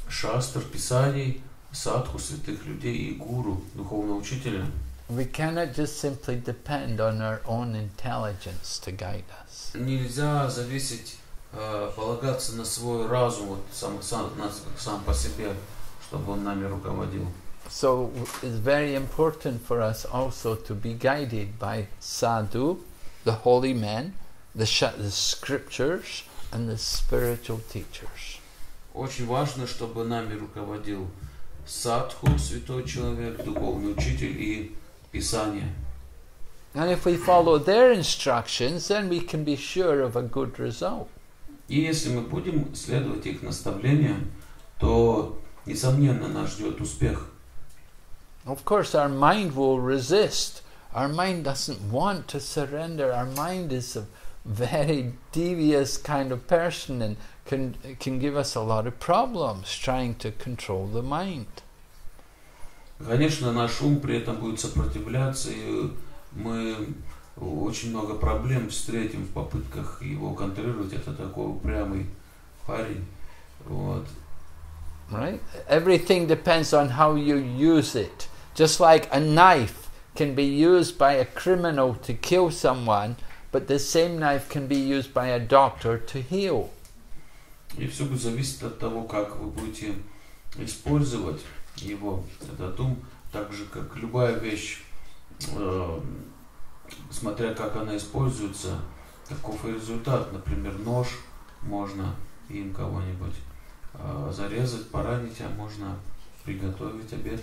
шастр, писаний, садху, святых людей и гуру, духовного учителя. We cannot just simply depend on our own intelligence to guide us. Нельзя зависеть, э, полагаться на свой разум, вот сам, сам, на- сам по себе, чтобы он нами руководил. So it's very important for us also to be guided by sadhu, the holy men, the, sh- the scriptures, and the spiritual teachers. Очень важно, чтобы нами руководил садху, святой человек, духовный учитель и писание. And if we follow their instructions, then we can be sure of a good result. И если мы будем следовать их наставлениям, то, несомненно, нас ждет успех. Of course, our mind will resist. Our mind doesn't want to surrender. Our mind is a very devious kind of person and can, can give us a lot of problems trying to control the mind. Конечно, наш ум при этом будет сопротивляться, и мы очень много проблем встретим в попытках его контролировать. Это такой упрямый парень. Вот. Right? Everything depends on how you use it. Just like a knife can be used by a criminal to kill someone, but the same knife can be used by a doctor to heal. И все будет зависеть от того, как вы будете использовать его, этот ум, так же, как любая вещь, э, смотря как она используется, каков и результат. Например, нож, можно им кого-нибудь э, зарезать, поранить, а можно приготовить обед.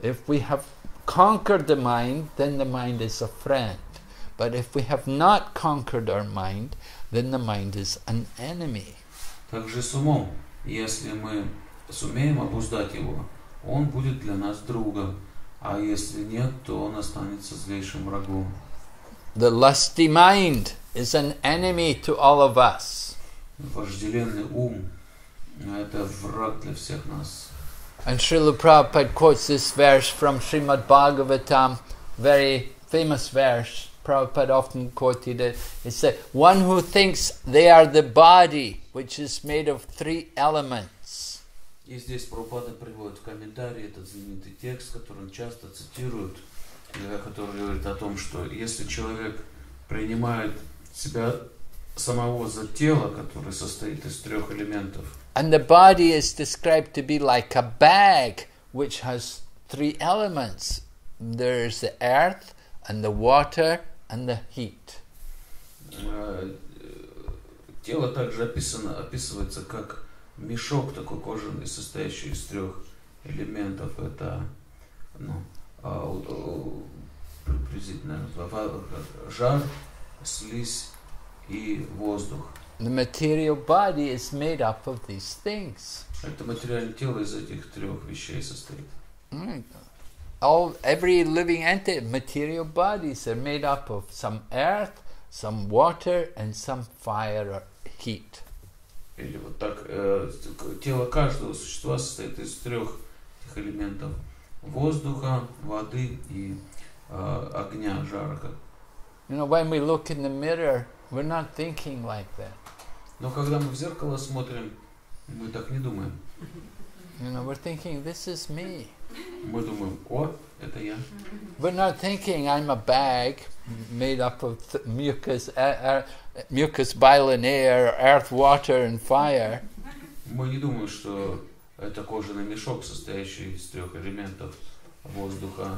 If we have conquered the mind, then the mind is a friend. But if we have not conquered our mind, then the mind is an enemy. Также с умом, если мы сумеем обуздать его, он будет для нас другом, а если нет, то он останется злейшим врагом. The lusty mind is an enemy to all of us. Вожделенный ум – это враг для всех нас. And Srila Prabhupada quotes this verse from Srimad Bhagavatam, very famous verse. Prabhupada often quoted it. It said, One who thinks they are the body, which is made of three elements. И здесь Прабхупада приводит в комментарии этот знаменитый текст, который он часто цитирует, э, который говорит о том, что если человек принимает себя самого за тело, которое состоит из трех элементов, And the body is described to be like a bag which has three elements there's the earth, and the water, and the heat. э, тело также описано, описывается как мешок такой кожаный, состоящий из трех элементов. Это ну, а, приблизительно жар, слизь и воздух. The material body is made up of these things. Это материальное тело из этих трех вещей состоит. All every living entity, material bodies are made up of some earth, some water, and some fire or heat. Или вот так, э, тело каждого существа состоит из трех элементов. Воздуха, воды и э, огня, жара. You know, when we look in the mirror, we're not thinking like that. Но когда мы в зеркало смотрим, мы так не думаем. You know, we're thinking, this is me. Мы думаем, о, это я. We're not thinking I'm a bag made up of mucus, mucus, bile, and air, earth, water, and fire. Мы не думаем, что это кожаный мешок, состоящий из трех элементов воздуха,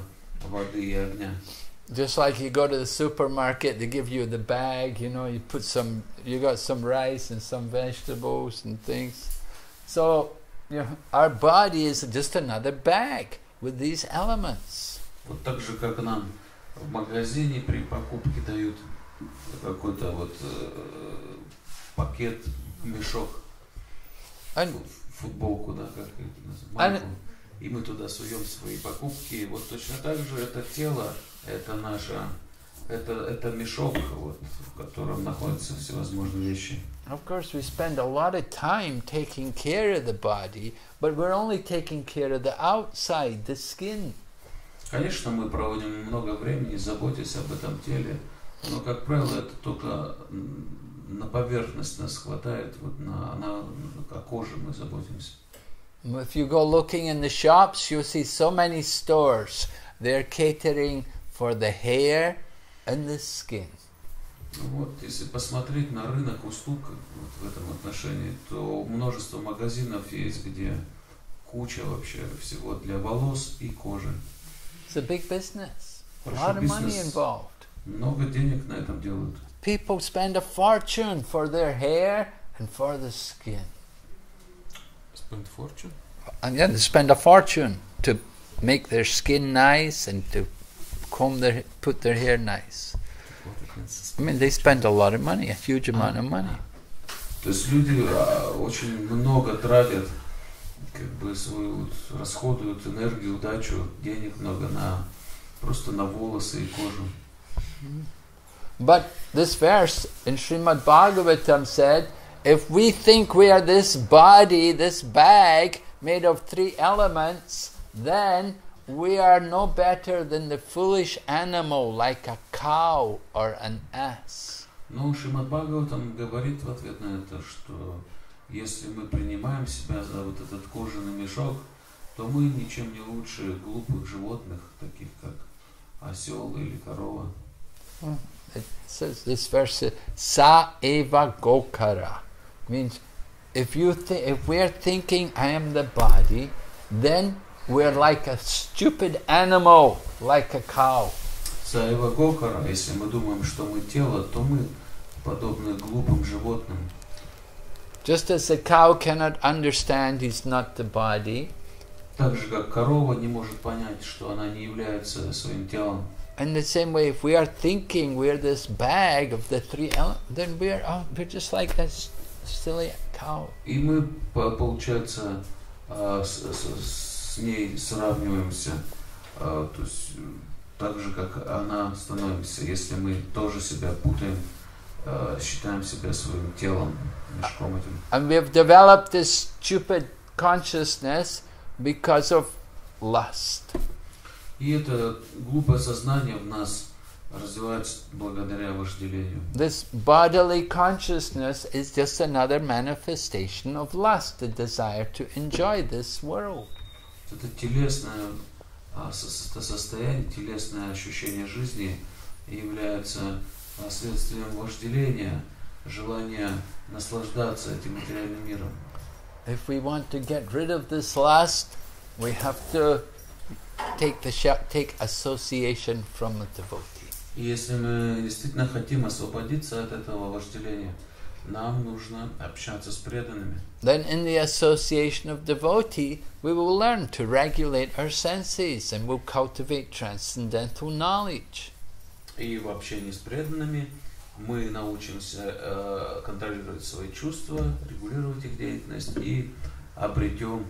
воды и огня. Just like you go to the supermarket, they give you the bag, you know, you put some, you got some rice and some vegetables and things. So, you know, our body is just another bag with these elements. Вот так же, как нам в магазине при покупке дают какой-то вот э, пакет, мешок, фу- футболку, да, как это называется, и мы туда суем свои покупки. Вот точно так же это тело, это наша, это, это мешок, вот, в котором находятся всевозможные вещи. of course, we spend a lot of time taking care of the body, but we're only taking care of the outside, the skin. Конечно, мы проводим много времени, заботясь об этом теле, но, как правило, это только на поверхность нас хватает, вот на, на, о коже мы заботимся. If you go looking in the shops, you'll see so many stores. They're catering for the hair and the skin. Ну Вот, если посмотреть на рынок услуг вот в этом отношении, то множество магазинов есть, где куча вообще всего для волос и кожи. It's a big business. A lot of money involved. много денег на этом делают. People spend a fortune for their hair and for the skin. Spend fortune? And yeah, they spend a fortune to make their skin nice and to comb their, put their hair nice. I mean, they spend a lot of money, a huge amount of money. То есть люди а, очень много тратят, как бы свою вот, расходуют энергию, удачу, денег много на просто на волосы и кожу. But this verse in Srimad Bhagavatam said, if we think we are this body, this bag made of three elements, then we are no better than the foolish animal like a cow or an ass. Но Шимад Бхагаватам говорит в ответ на это, что если мы принимаем себя за вот этот кожаный мешок, то мы ничем не лучше глупых животных, таких как осел или корова. It says this verse says, Sa eva gokara means if you thi- if we're thinking I am the body, then we're like a stupid animal, like a cow. Саева Гокара, если мы думаем, что мы тело, то мы подобны глупым животным. Just as the cow cannot understand he's not the body, Так же, как корова не может понять, что она не является своим телом. in the same way, if we are thinking we're this bag of the three elements, then we're oh, we're just like that s- silly cow. И мы, по- получается, а, с, с- с ней сравниваемся, а, то есть э, так же, как она становится, если мы тоже себя путаем, а, считаем себя своим телом, мешком этим. And we've developed this stupid consciousness because of lust. И это глупое сознание в нас развиваются благодаря вожделению. This bodily consciousness is just another manifestation of lust, the desire to enjoy this world. Это телесное а, со- состояние, телесное ощущение жизни является а, следствием вожделения, желания наслаждаться этим материальным миром. If we want to get rid of this lust, we have to take the sh- take association from the devotee. И если мы действительно хотим освободиться от этого вожделения, нам нужно общаться с преданными. Then, in the association of devotee, we will learn to regulate our senses and will cultivate transcendental knowledge. И в общении с преданными мы научимся э, контролировать свои чувства, регулировать их деятельность и обретем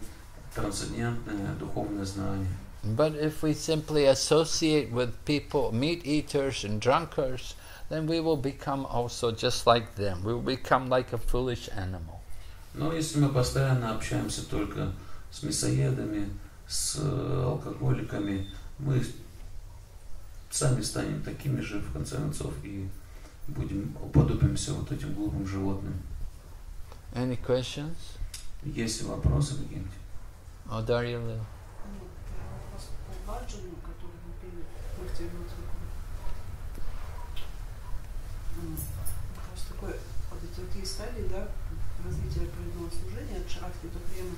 трансцендентное духовное знание. But if we simply associate with people, meat eaters and drunkards, then we will become also just like them. We will become like a foolish animal. Но если мы постоянно общаемся только с мясоедами, с э, алкоголиками, мы сами станем такими же, в конце концов, и будем уподобимся вот этим глупым животным. Any questions? Есть вопросы какие-нибудь? Oh, Daria Lil. Баджану, который мы пели в Махтиевнутрику. Вопрос такой, вот эти вот стадии, да, развития преданного служения от шарахти до према.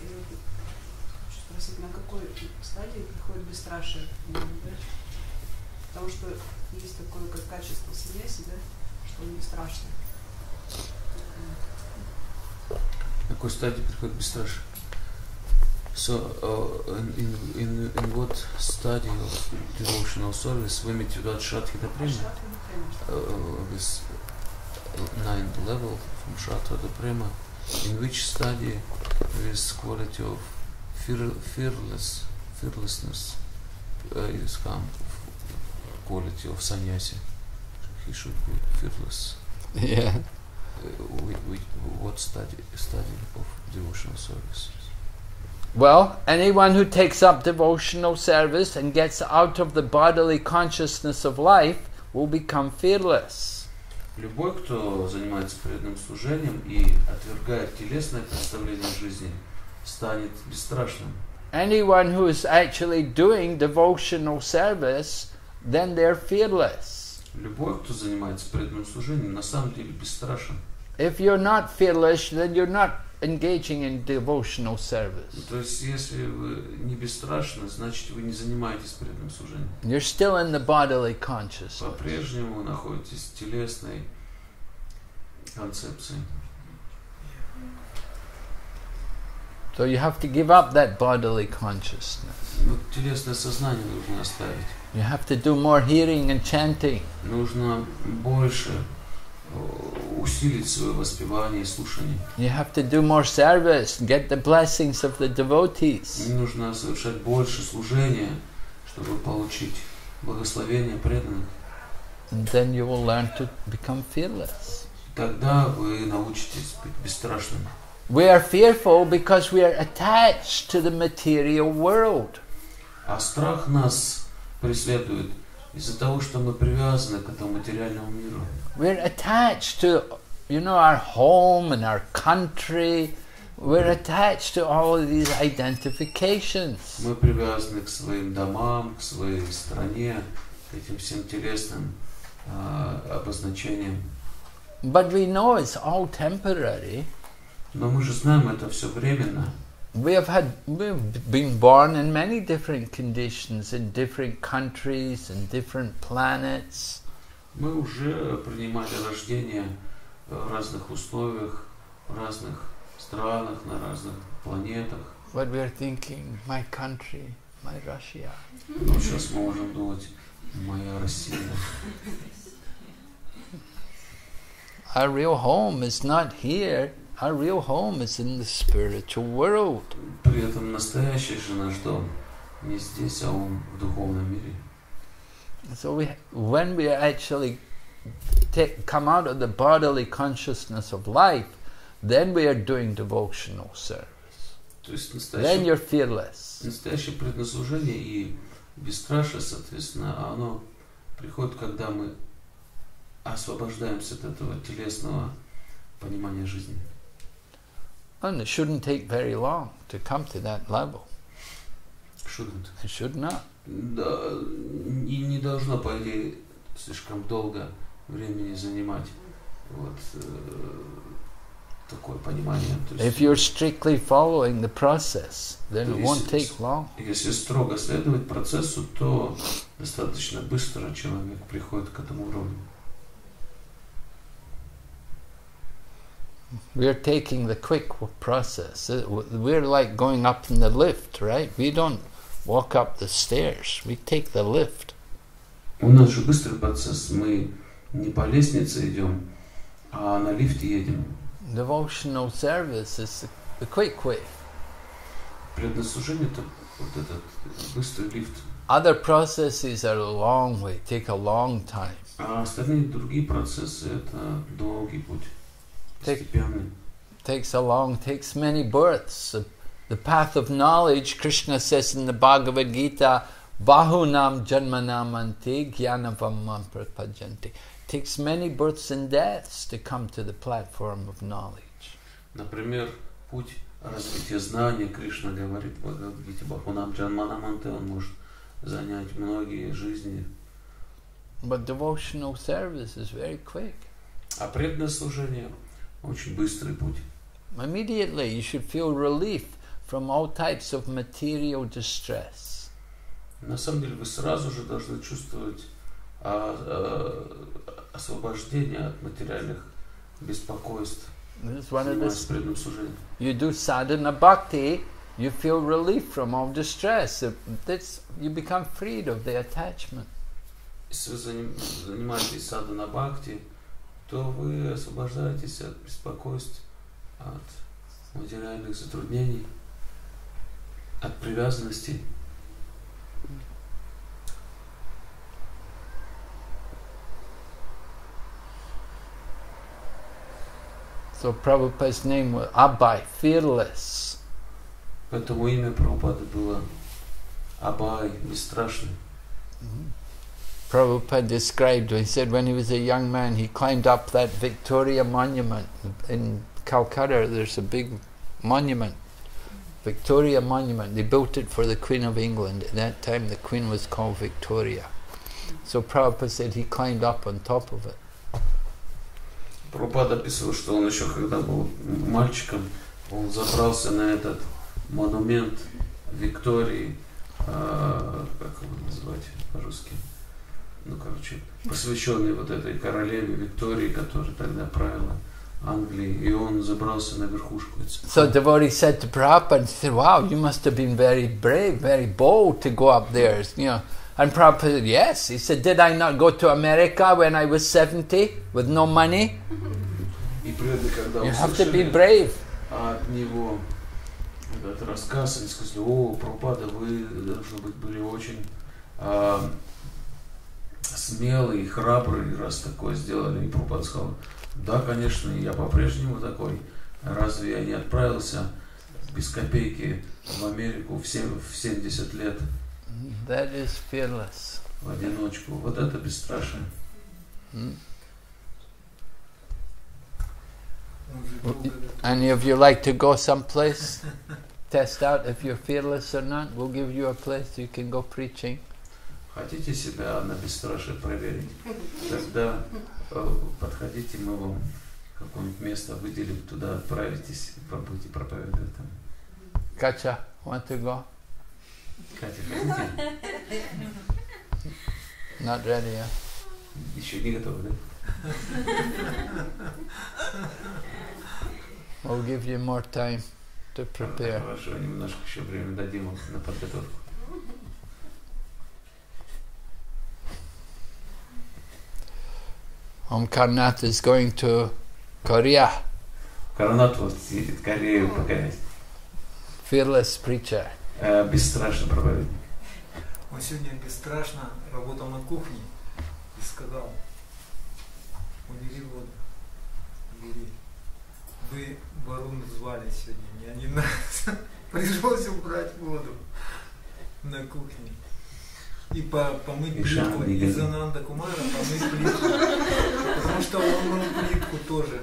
И вот хочу спросить, на какой стадии приходит бесстрашие? Да? Потому что есть такое, как качество смеси, да, что он бесстрашный. На какой стадии приходит бесстрашие? So, uh, in, in, in what study of devotional service до Према? Шарахти до према. Uh, this ninth level from Shraddha to Prema, in which study this quality of fear, fearless, fearlessness uh, is come, quality of sannyasi. He should be fearless. Yeah. Uh, we, we, what study, study of devotional service? Well, anyone who takes up devotional service and gets out of the bodily consciousness of life will become fearless. Любой, кто занимается преданным служением и отвергает телесное представление жизни, станет бесстрашным. Anyone who is actually doing devotional service, then they're fearless. Любой, кто занимается преданным служением, на самом деле бесстрашен. If you're not fearless, then you're not engaging in devotional Ну, service. То есть, если вы не бесстрашны, значит, вы не занимаетесь преданным служением. You're still in the bodily consciousness. По-прежнему вы находитесь в телесной концепции. So you have to give up that bodily consciousness. Вот телесное сознание нужно оставить. You have to do more hearing and chanting. Нужно больше э, усилить свое воспевание и слушание. You have to do more service, get the blessings of the devotees. Нужно совершать больше служения, чтобы получить благословение преданных. And then you will learn to become fearless. Тогда вы научитесь быть бесстрашным. We are fearful because we are attached to the material world. А страх нас преследует из-за того, что мы привязаны к этому материальному миру. We're attached to, you know, our home and our country. We're attached to all of these identifications. Мы привязаны к своим домам, к своей стране, к этим всем телесным а, обозначениям. But we know it's all temporary. Но мы же знаем, это все временно. We have had, we've been born in many different conditions, in different countries, and different planets. Мы уже принимали рождение в разных условиях, в разных странах, на разных планетах. But we're thinking, my country, my Russia. Но сейчас мы можем думать, моя Россия. Our real home is not here. Our real home is in the spiritual world. При этом настоящий же наш дом не здесь, а он в духовном мире. So we, when we actually take, come out of the bodily consciousness of life, then we are doing devotional service. То есть Then настоящее, you're fearless. настоящее предназначение и бесстрашие, соответственно, оно приходит, когда мы освобождаемся от этого телесного понимания жизни. And it shouldn't take very long to come to that level. Shouldn't. It should not. Да, и не должно, по идее, слишком долго времени занимать вот э, такое понимание. То If есть, you're strictly following the process, then it won't take long. если строго следовать процессу, то достаточно быстро человек приходит к этому уровню. We're taking the quick process. We're like going up in the lift, right? We don't walk up the stairs. We take the lift. У нас же быстрый процесс. Мы не по лестнице идем, а на лифте едем. Devotional service is the, the quick way. Преданное служение это вот этот быстрый лифт. Other processes are a long way, take a long time. А остальные другие процессы это долгий путь. Так. Постепенный. Takes a long, takes many births. The, the path of knowledge, Krishna says in the Bhagavad Gita, Bahunam janmanam ante jnanavamam prapajanti. Takes many births and deaths to come to the platform of knowledge. Например, путь развития знания, Кришна говорит в Бхагавадгите, Бахунам Джанманаманте, он может занять многие жизни. But devotional service is very quick. А преданное служение очень быстрый путь. Immediately you should feel relief from all types of material distress. На самом деле вы сразу же должны чувствовать а, а, освобождение от материальных беспокойств, This is one of занимаясь the преданным служением. you do sadhana bhakti, you feel relief from all distress. It- That's, you become freed of the attachment. Если вы заним- занимаетесь садхана бхакти, то вы освобождаетесь от беспокойств, от материальных затруднений, от привязанностей. So Prabhupada's name was Abai, fearless. Поэтому имя Прабхупады было Абай, бесстрашный. Prabhupada described, he said when he was a young man, he climbed up that Victoria monument in Calcutta. There's a big monument, Victoria Monument. They built it for the Queen of England. At that time, the Queen was called Victoria. So Prabhupada said he climbed up on top of it. Прабхупада описывал, что он еще когда был мальчиком, он забрался на этот монумент Виктории, а, как его назвать по-русски, ну, короче, посвященный вот этой королеве Виктории, которая тогда правила Англией, и он забрался на верхушку. So devotee said to Prabhupada, he said, wow, you must have been very brave, very bold to go up there, you know. And Prabhupada said, yes. He said, did I not go to America when I was 70 with no money? И преданные, когда You have to be brave. от него этот рассказ, они сказали, о, Прабхупада, вы, должно быть, были очень а, смелый и храбрый, раз такое сделали. И Прабхупада сказал, да, конечно, я по-прежнему такой. Разве я не отправился без копейки в Америку в, сем- в 70 лет That is fearless. в одиночку? Вот это бесстрашие. Mm. Any of you like to go someplace? *laughs* Test out if you're fearless or not. We'll give you a place you can go preaching. Хотите себя на бесстрашие проверить? *laughs* Тогда подходите, мы вам какое-нибудь место выделим, туда отправитесь и будете проповедовать там. Kacha, want to go? Катя, хотите? Not ready, yeah? Еще не готовы, да? We'll give you more time to prepare. Хорошо, немножко еще время дадим на подготовку. Om Karnat is going to Korea. Коронат вот едет Корею покорять. Fearless preacher. Э, бесстрашно проповедник. Он сегодня бесстрашно работал на кухне и сказал, убери воду, убери. Вы Барун звали сегодня, мне не нравится. *laughs* Пришлось убрать воду на кухне. И по, помыть плитку. Из. Ананда Кумара помыть плитку. Потому что он мыл плитку тоже.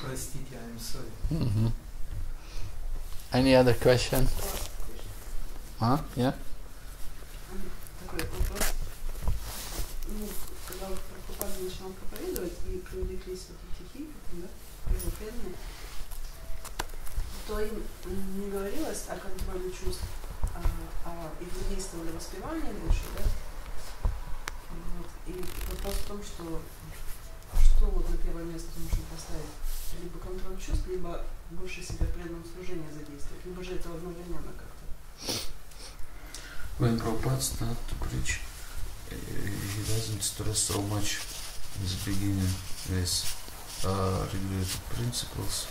Простите, I'm sorry. Mhm. Any other question? Huh? Yeah? Такой вопрос. Ну, когда вот Прабхупада начинал проповедовать и привлеклись вот преданные, то им не говорилось о контроле чувств, а, а их задействовали воспевание больше, да? Вот. И вопрос в том, что что вот на первое место нужно поставить? Либо контроль чувств, либо больше себя в преданном служении задействовать, либо же это одновременно как-то. When Prabhupada started to preach, he doesn't stress so much in the beginning with uh, regulated principles,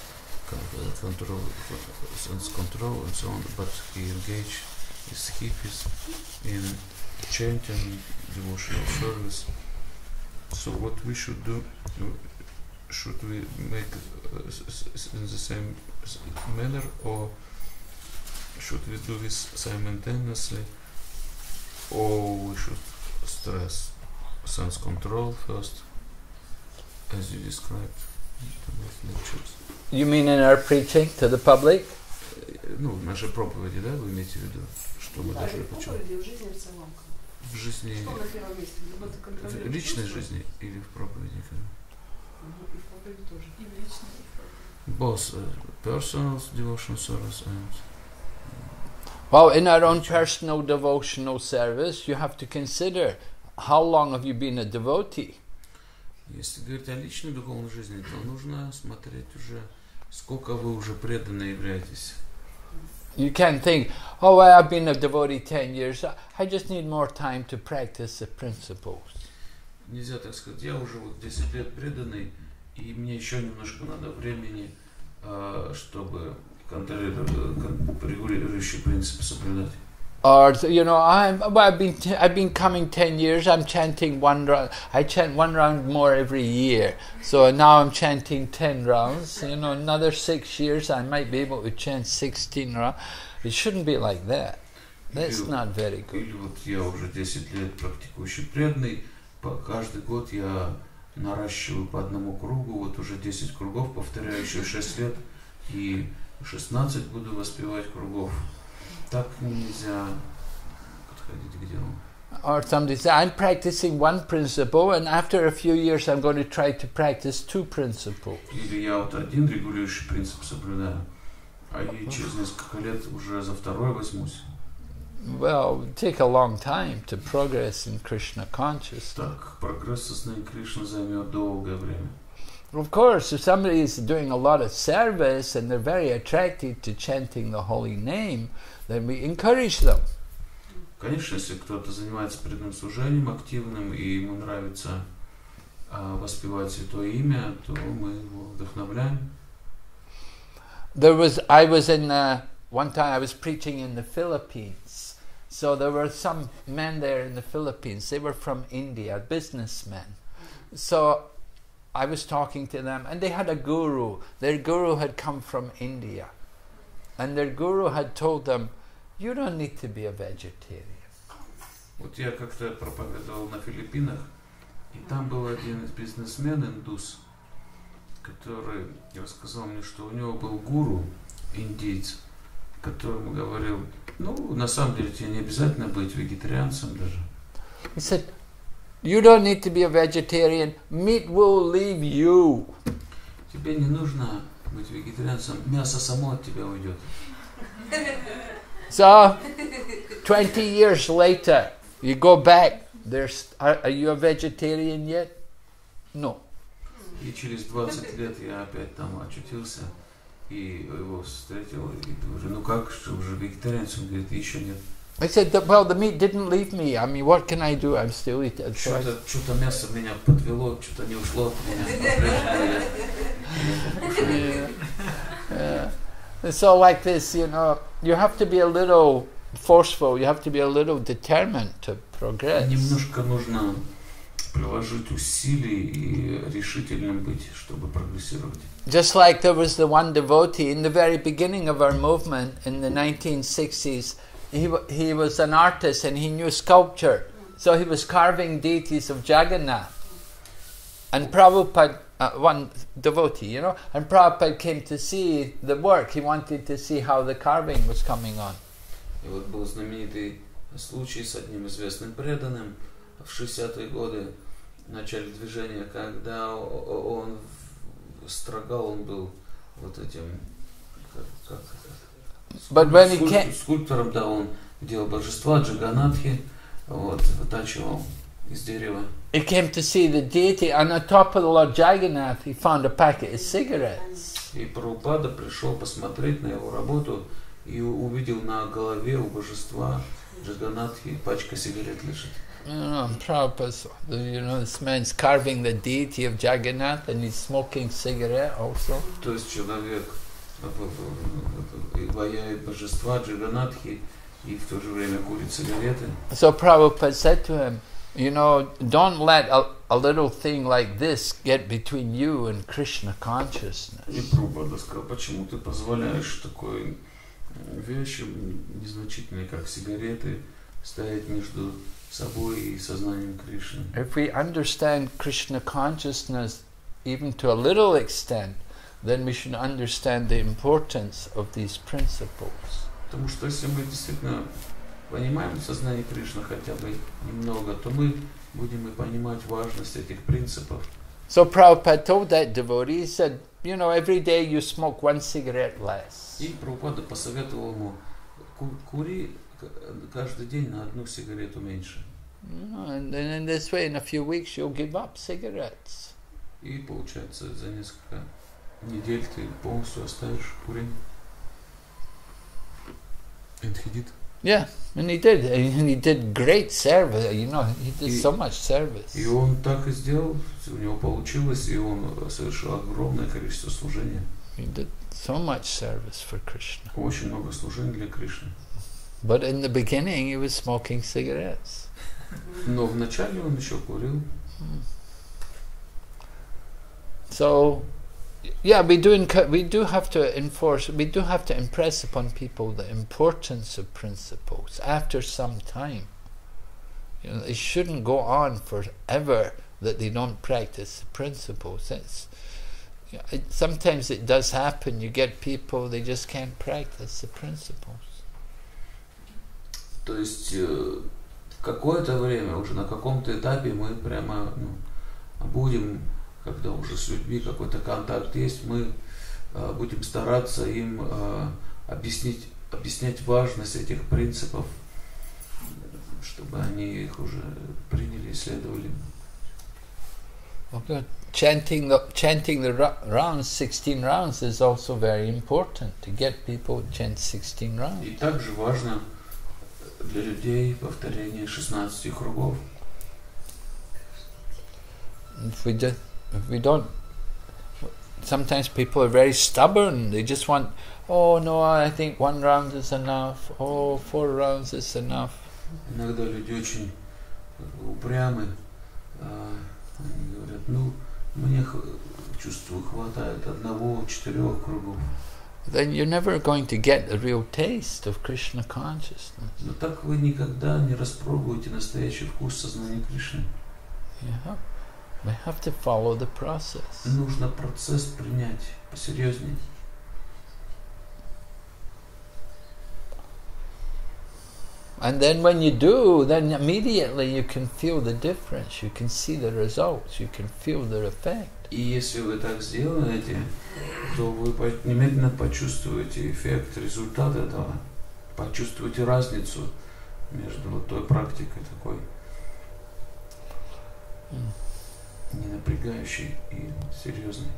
uh, control, sense control and so on, but he engaged his hippies in chanting devotional service. So what we should do, should we make uh, in the same manner or should we do this simultaneously or we should stress sense control first as you described in the lectures. You mean in our preaching to the public? Э, Ну, наши проповеди, да, вы имеете в виду? Что мы Да, должны и в почему? проповеди, в жизни в целом. В жизни, Что на первом месте? Либо ты в контролируешь личной чувства, жизни или в проповеди? мгм, И в проповеди тоже. И в личной, и в проповеди. Both uh, personal devotion service and Well, in our own personal devotional service, you have to consider how long have you been a devotee? Если говорить о личной духовной жизни, то нужно смотреть уже, сколько вы уже преданно являетесь. You can't think, oh, well, I've been a devotee 10 years, I just need more time to practice the principles. Нельзя так сказать, я уже вот 10 лет преданный, и мне еще немножко надо времени, а, чтобы контролировать, кон- регулирующие принципы соблюдать. Or, you know, I'm, well, I've been, t- I've been coming 10 years, I'm chanting one round, I chant one round more every year. So now I'm chanting 10 rounds, you know, another six years I might be able to chant 16 rounds. It shouldn't be like that. That's Или- not very good. Или вот я уже 10 лет практикующий преданный, по, каждый год я наращиваю по одному кругу, вот уже 10 кругов, повторяю еще 6 лет, и 16 буду воспевать кругов. Так нельзя подходить к делу. Or somebody say, I'm practicing one principle, and after a few years I'm going to try to practice two principles. Или я вот один регулирующий принцип соблюдаю, а и через несколько лет уже за второй возьмусь. Well, it take a long time to progress in Krishna consciousness. Так, прогресс сознания Кришны займет долгое время. Of course, if somebody is doing a lot of service and they're very attracted to chanting the holy name, then we encourage them. Конечно, если кто-то занимается преданным служением активным и ему нравится а, воспевать святое имя, то мы его вдохновляем. There was, I was in, uh, one time I was preaching in the Philippines. So there were some men there in the Philippines. They were from India, businessmen. So I was talking to them, and they had a guru. Their guru had come from India. And their guru had told them, You don't need to be a vegetarian. Вот я как-то проповедовал на Филиппинах, и там был один бизнесмен, индус, который рассказал мне, что у него был гуру, индейец, которому говорил, ну, на самом деле тебе не обязательно быть вегетарианцем даже. He said, You don't need to be a vegetarian. Meat will leave you. Тебе не нужно быть вегетарианцем, мясо само от тебя уйдет. *laughs* So, 20 years later, you go back. There's, are, are you a vegetarian yet? No. И через 20 лет я опять там очутился, и его встретил, и говорю, ну как, что уже вегетарианец? Он говорит, еще нет. I said, that, Well, the meat didn't leave me. I mean, what can I do? I'm still eating. So I- Что-то, что-то мясо меня подвело, что-то не ушло от меня. По-прежнему я- я покушаю. yeah. Yeah. So, like this, you know, you have to be a little forceful, you have to be a little determined to progress. Немножко нужно приложить усилий и решительным быть, чтобы прогрессировать. Just like there was the one devotee in the very beginning of our movement in the 1960s, he, wa- he was an artist and he knew sculpture. So he was carving deities of Jagannath. And Prabhupada, uh, one devotee, you know, and Prabhupada came to see the work. He wanted to see how the carving was coming on. И вот был знаменитый случай с одним известным преданным в 60-е годы, в начале движения, когда он строгал, он был вот этим, как, как? But when he Скульп- came- скульптором, да, он делал божества, Джаганатхи, вот, вытачивал из дерева. He came to see the deity, and on top of the Lord Jagannath, he found a packet of cigarettes. И Прабхупада пришел посмотреть на его работу и увидел на голове у божества Джаганатхи пачка сигарет лежит. Prabhupada's, you know, this man's carving the deity of Jagannath and he's smoking cigarette also. То есть человек э, ваяет божества Джаганатхи и в то же время курит сигареты. So Prabhupada said to him, you know, don't let a, a little thing like this get between you and Krishna consciousness. И Прабхупада сказал, почему ты позволяешь такой м, вещи м, незначительной, как сигареты, стоять между собой и сознанием Кришны. If we understand Krishna consciousness even to a little extent, then we should understand the importance of these principles. Потому что если мы действительно понимаем сознание Кришны хотя бы немного, то мы будем и понимать важность этих принципов. So Prabhupada told that devotee, he said, you know, every day you smoke one cigarette less. И Прабхупада посоветовал ему, «Ку- кури каждый день на одну сигарету меньше. Know, and then in this way, in a few weeks, you'll give up cigarettes. И получается, за несколько недель ты полностью оставишь курение. Did. Yeah, and he did. And he did great service. You know, he did И- so much service. И он так и сделал, у него получилось, и он совершил огромное количество служения. He did so much service for Krishna. Очень много служений для Кришны. But in the beginning, he was smoking cigarettes. Но вначале он еще курил. So, yeah, we do encu- we do have to enforce, we do have to impress upon people the importance of principles after some time. You know, they shouldn't go on forever that they don't practice the principles. It's, you know, it, sometimes it does happen. You get people they just can't practice the principles. То есть э, какое-то время, уже на каком-то этапе мы прямо ну, будем, когда уже с людьми какой-то контакт есть, мы э, будем стараться им э, объяснить, объяснять важность этих принципов, чтобы они их уже приняли и следовали. Okay. Chanting the chanting the rounds, sixteen rounds, is also very important to get people to chant sixteen rounds. И также важно для людей повторение 16 кругов. If we just, we don't, sometimes people are very stubborn. They just want, oh no, I think one round is enough. Oh, four rounds is enough. Иногда люди очень как бы упрямы, а, они говорят, ну, мне х- чувствую, хватает одного, четырех кругов. Then you're never going to get the real taste of Krishna consciousness. Но так вы никогда не распробуете настоящий вкус сознания Кришны. You have, we have to follow the process. Нужно процесс принять посерьезнее. And then when you do, then immediately you can feel the difference. You can see the results. You can feel the effect. И если вы так сделаете, то вы по- немедленно почувствуете эффект, результат этого, почувствуете разницу между вот той практикой такой не напрягающей и серьезной.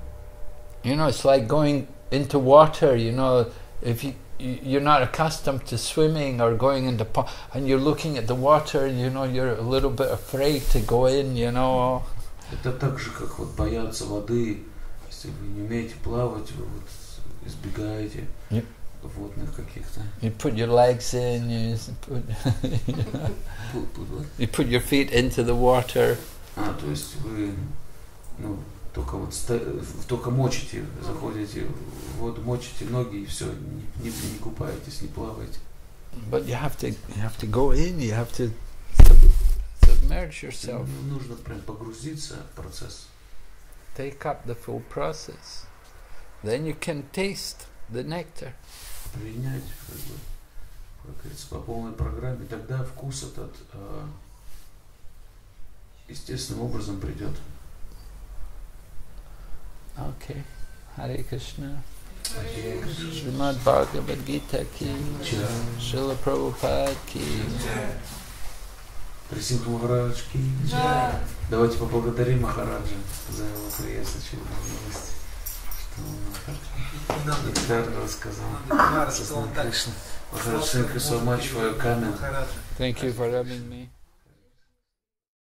You know, it's like going into water. You know, if you you- you're not accustomed to swimming or going into po- and you're looking at the water, you know, you're a little bit afraid to go in. You know, Это так же, как вот бояться воды. Если вы не умеете плавать, вы вот избегаете Yep. водных каких-то. you put your legs in, you s- put *laughs* Пу- пу- you put your feet into the water. А, то есть вы, ну, только вот только мочите, заходите в воду, мочите ноги и все, не, не, не купаетесь, не плаваете. But you have to you have to go in. You have to sub- submerge yourself. Ну, Нужно прям погрузиться в процесс. Take up the full process. Then you can taste the nectar. принять, как бы, как говорится, по полной программе, тогда вкус этот э, естественным образом придет. Okay. Hare Krishna. Srimad Bhagavad Gita ki. Srila Prabhupada ki. Трисимха Махарадж ки. Давайте поблагодарим Махараджа за его приезд очередной милости, что он нам так нектарно рассказал. Кришна. Thank you for having me.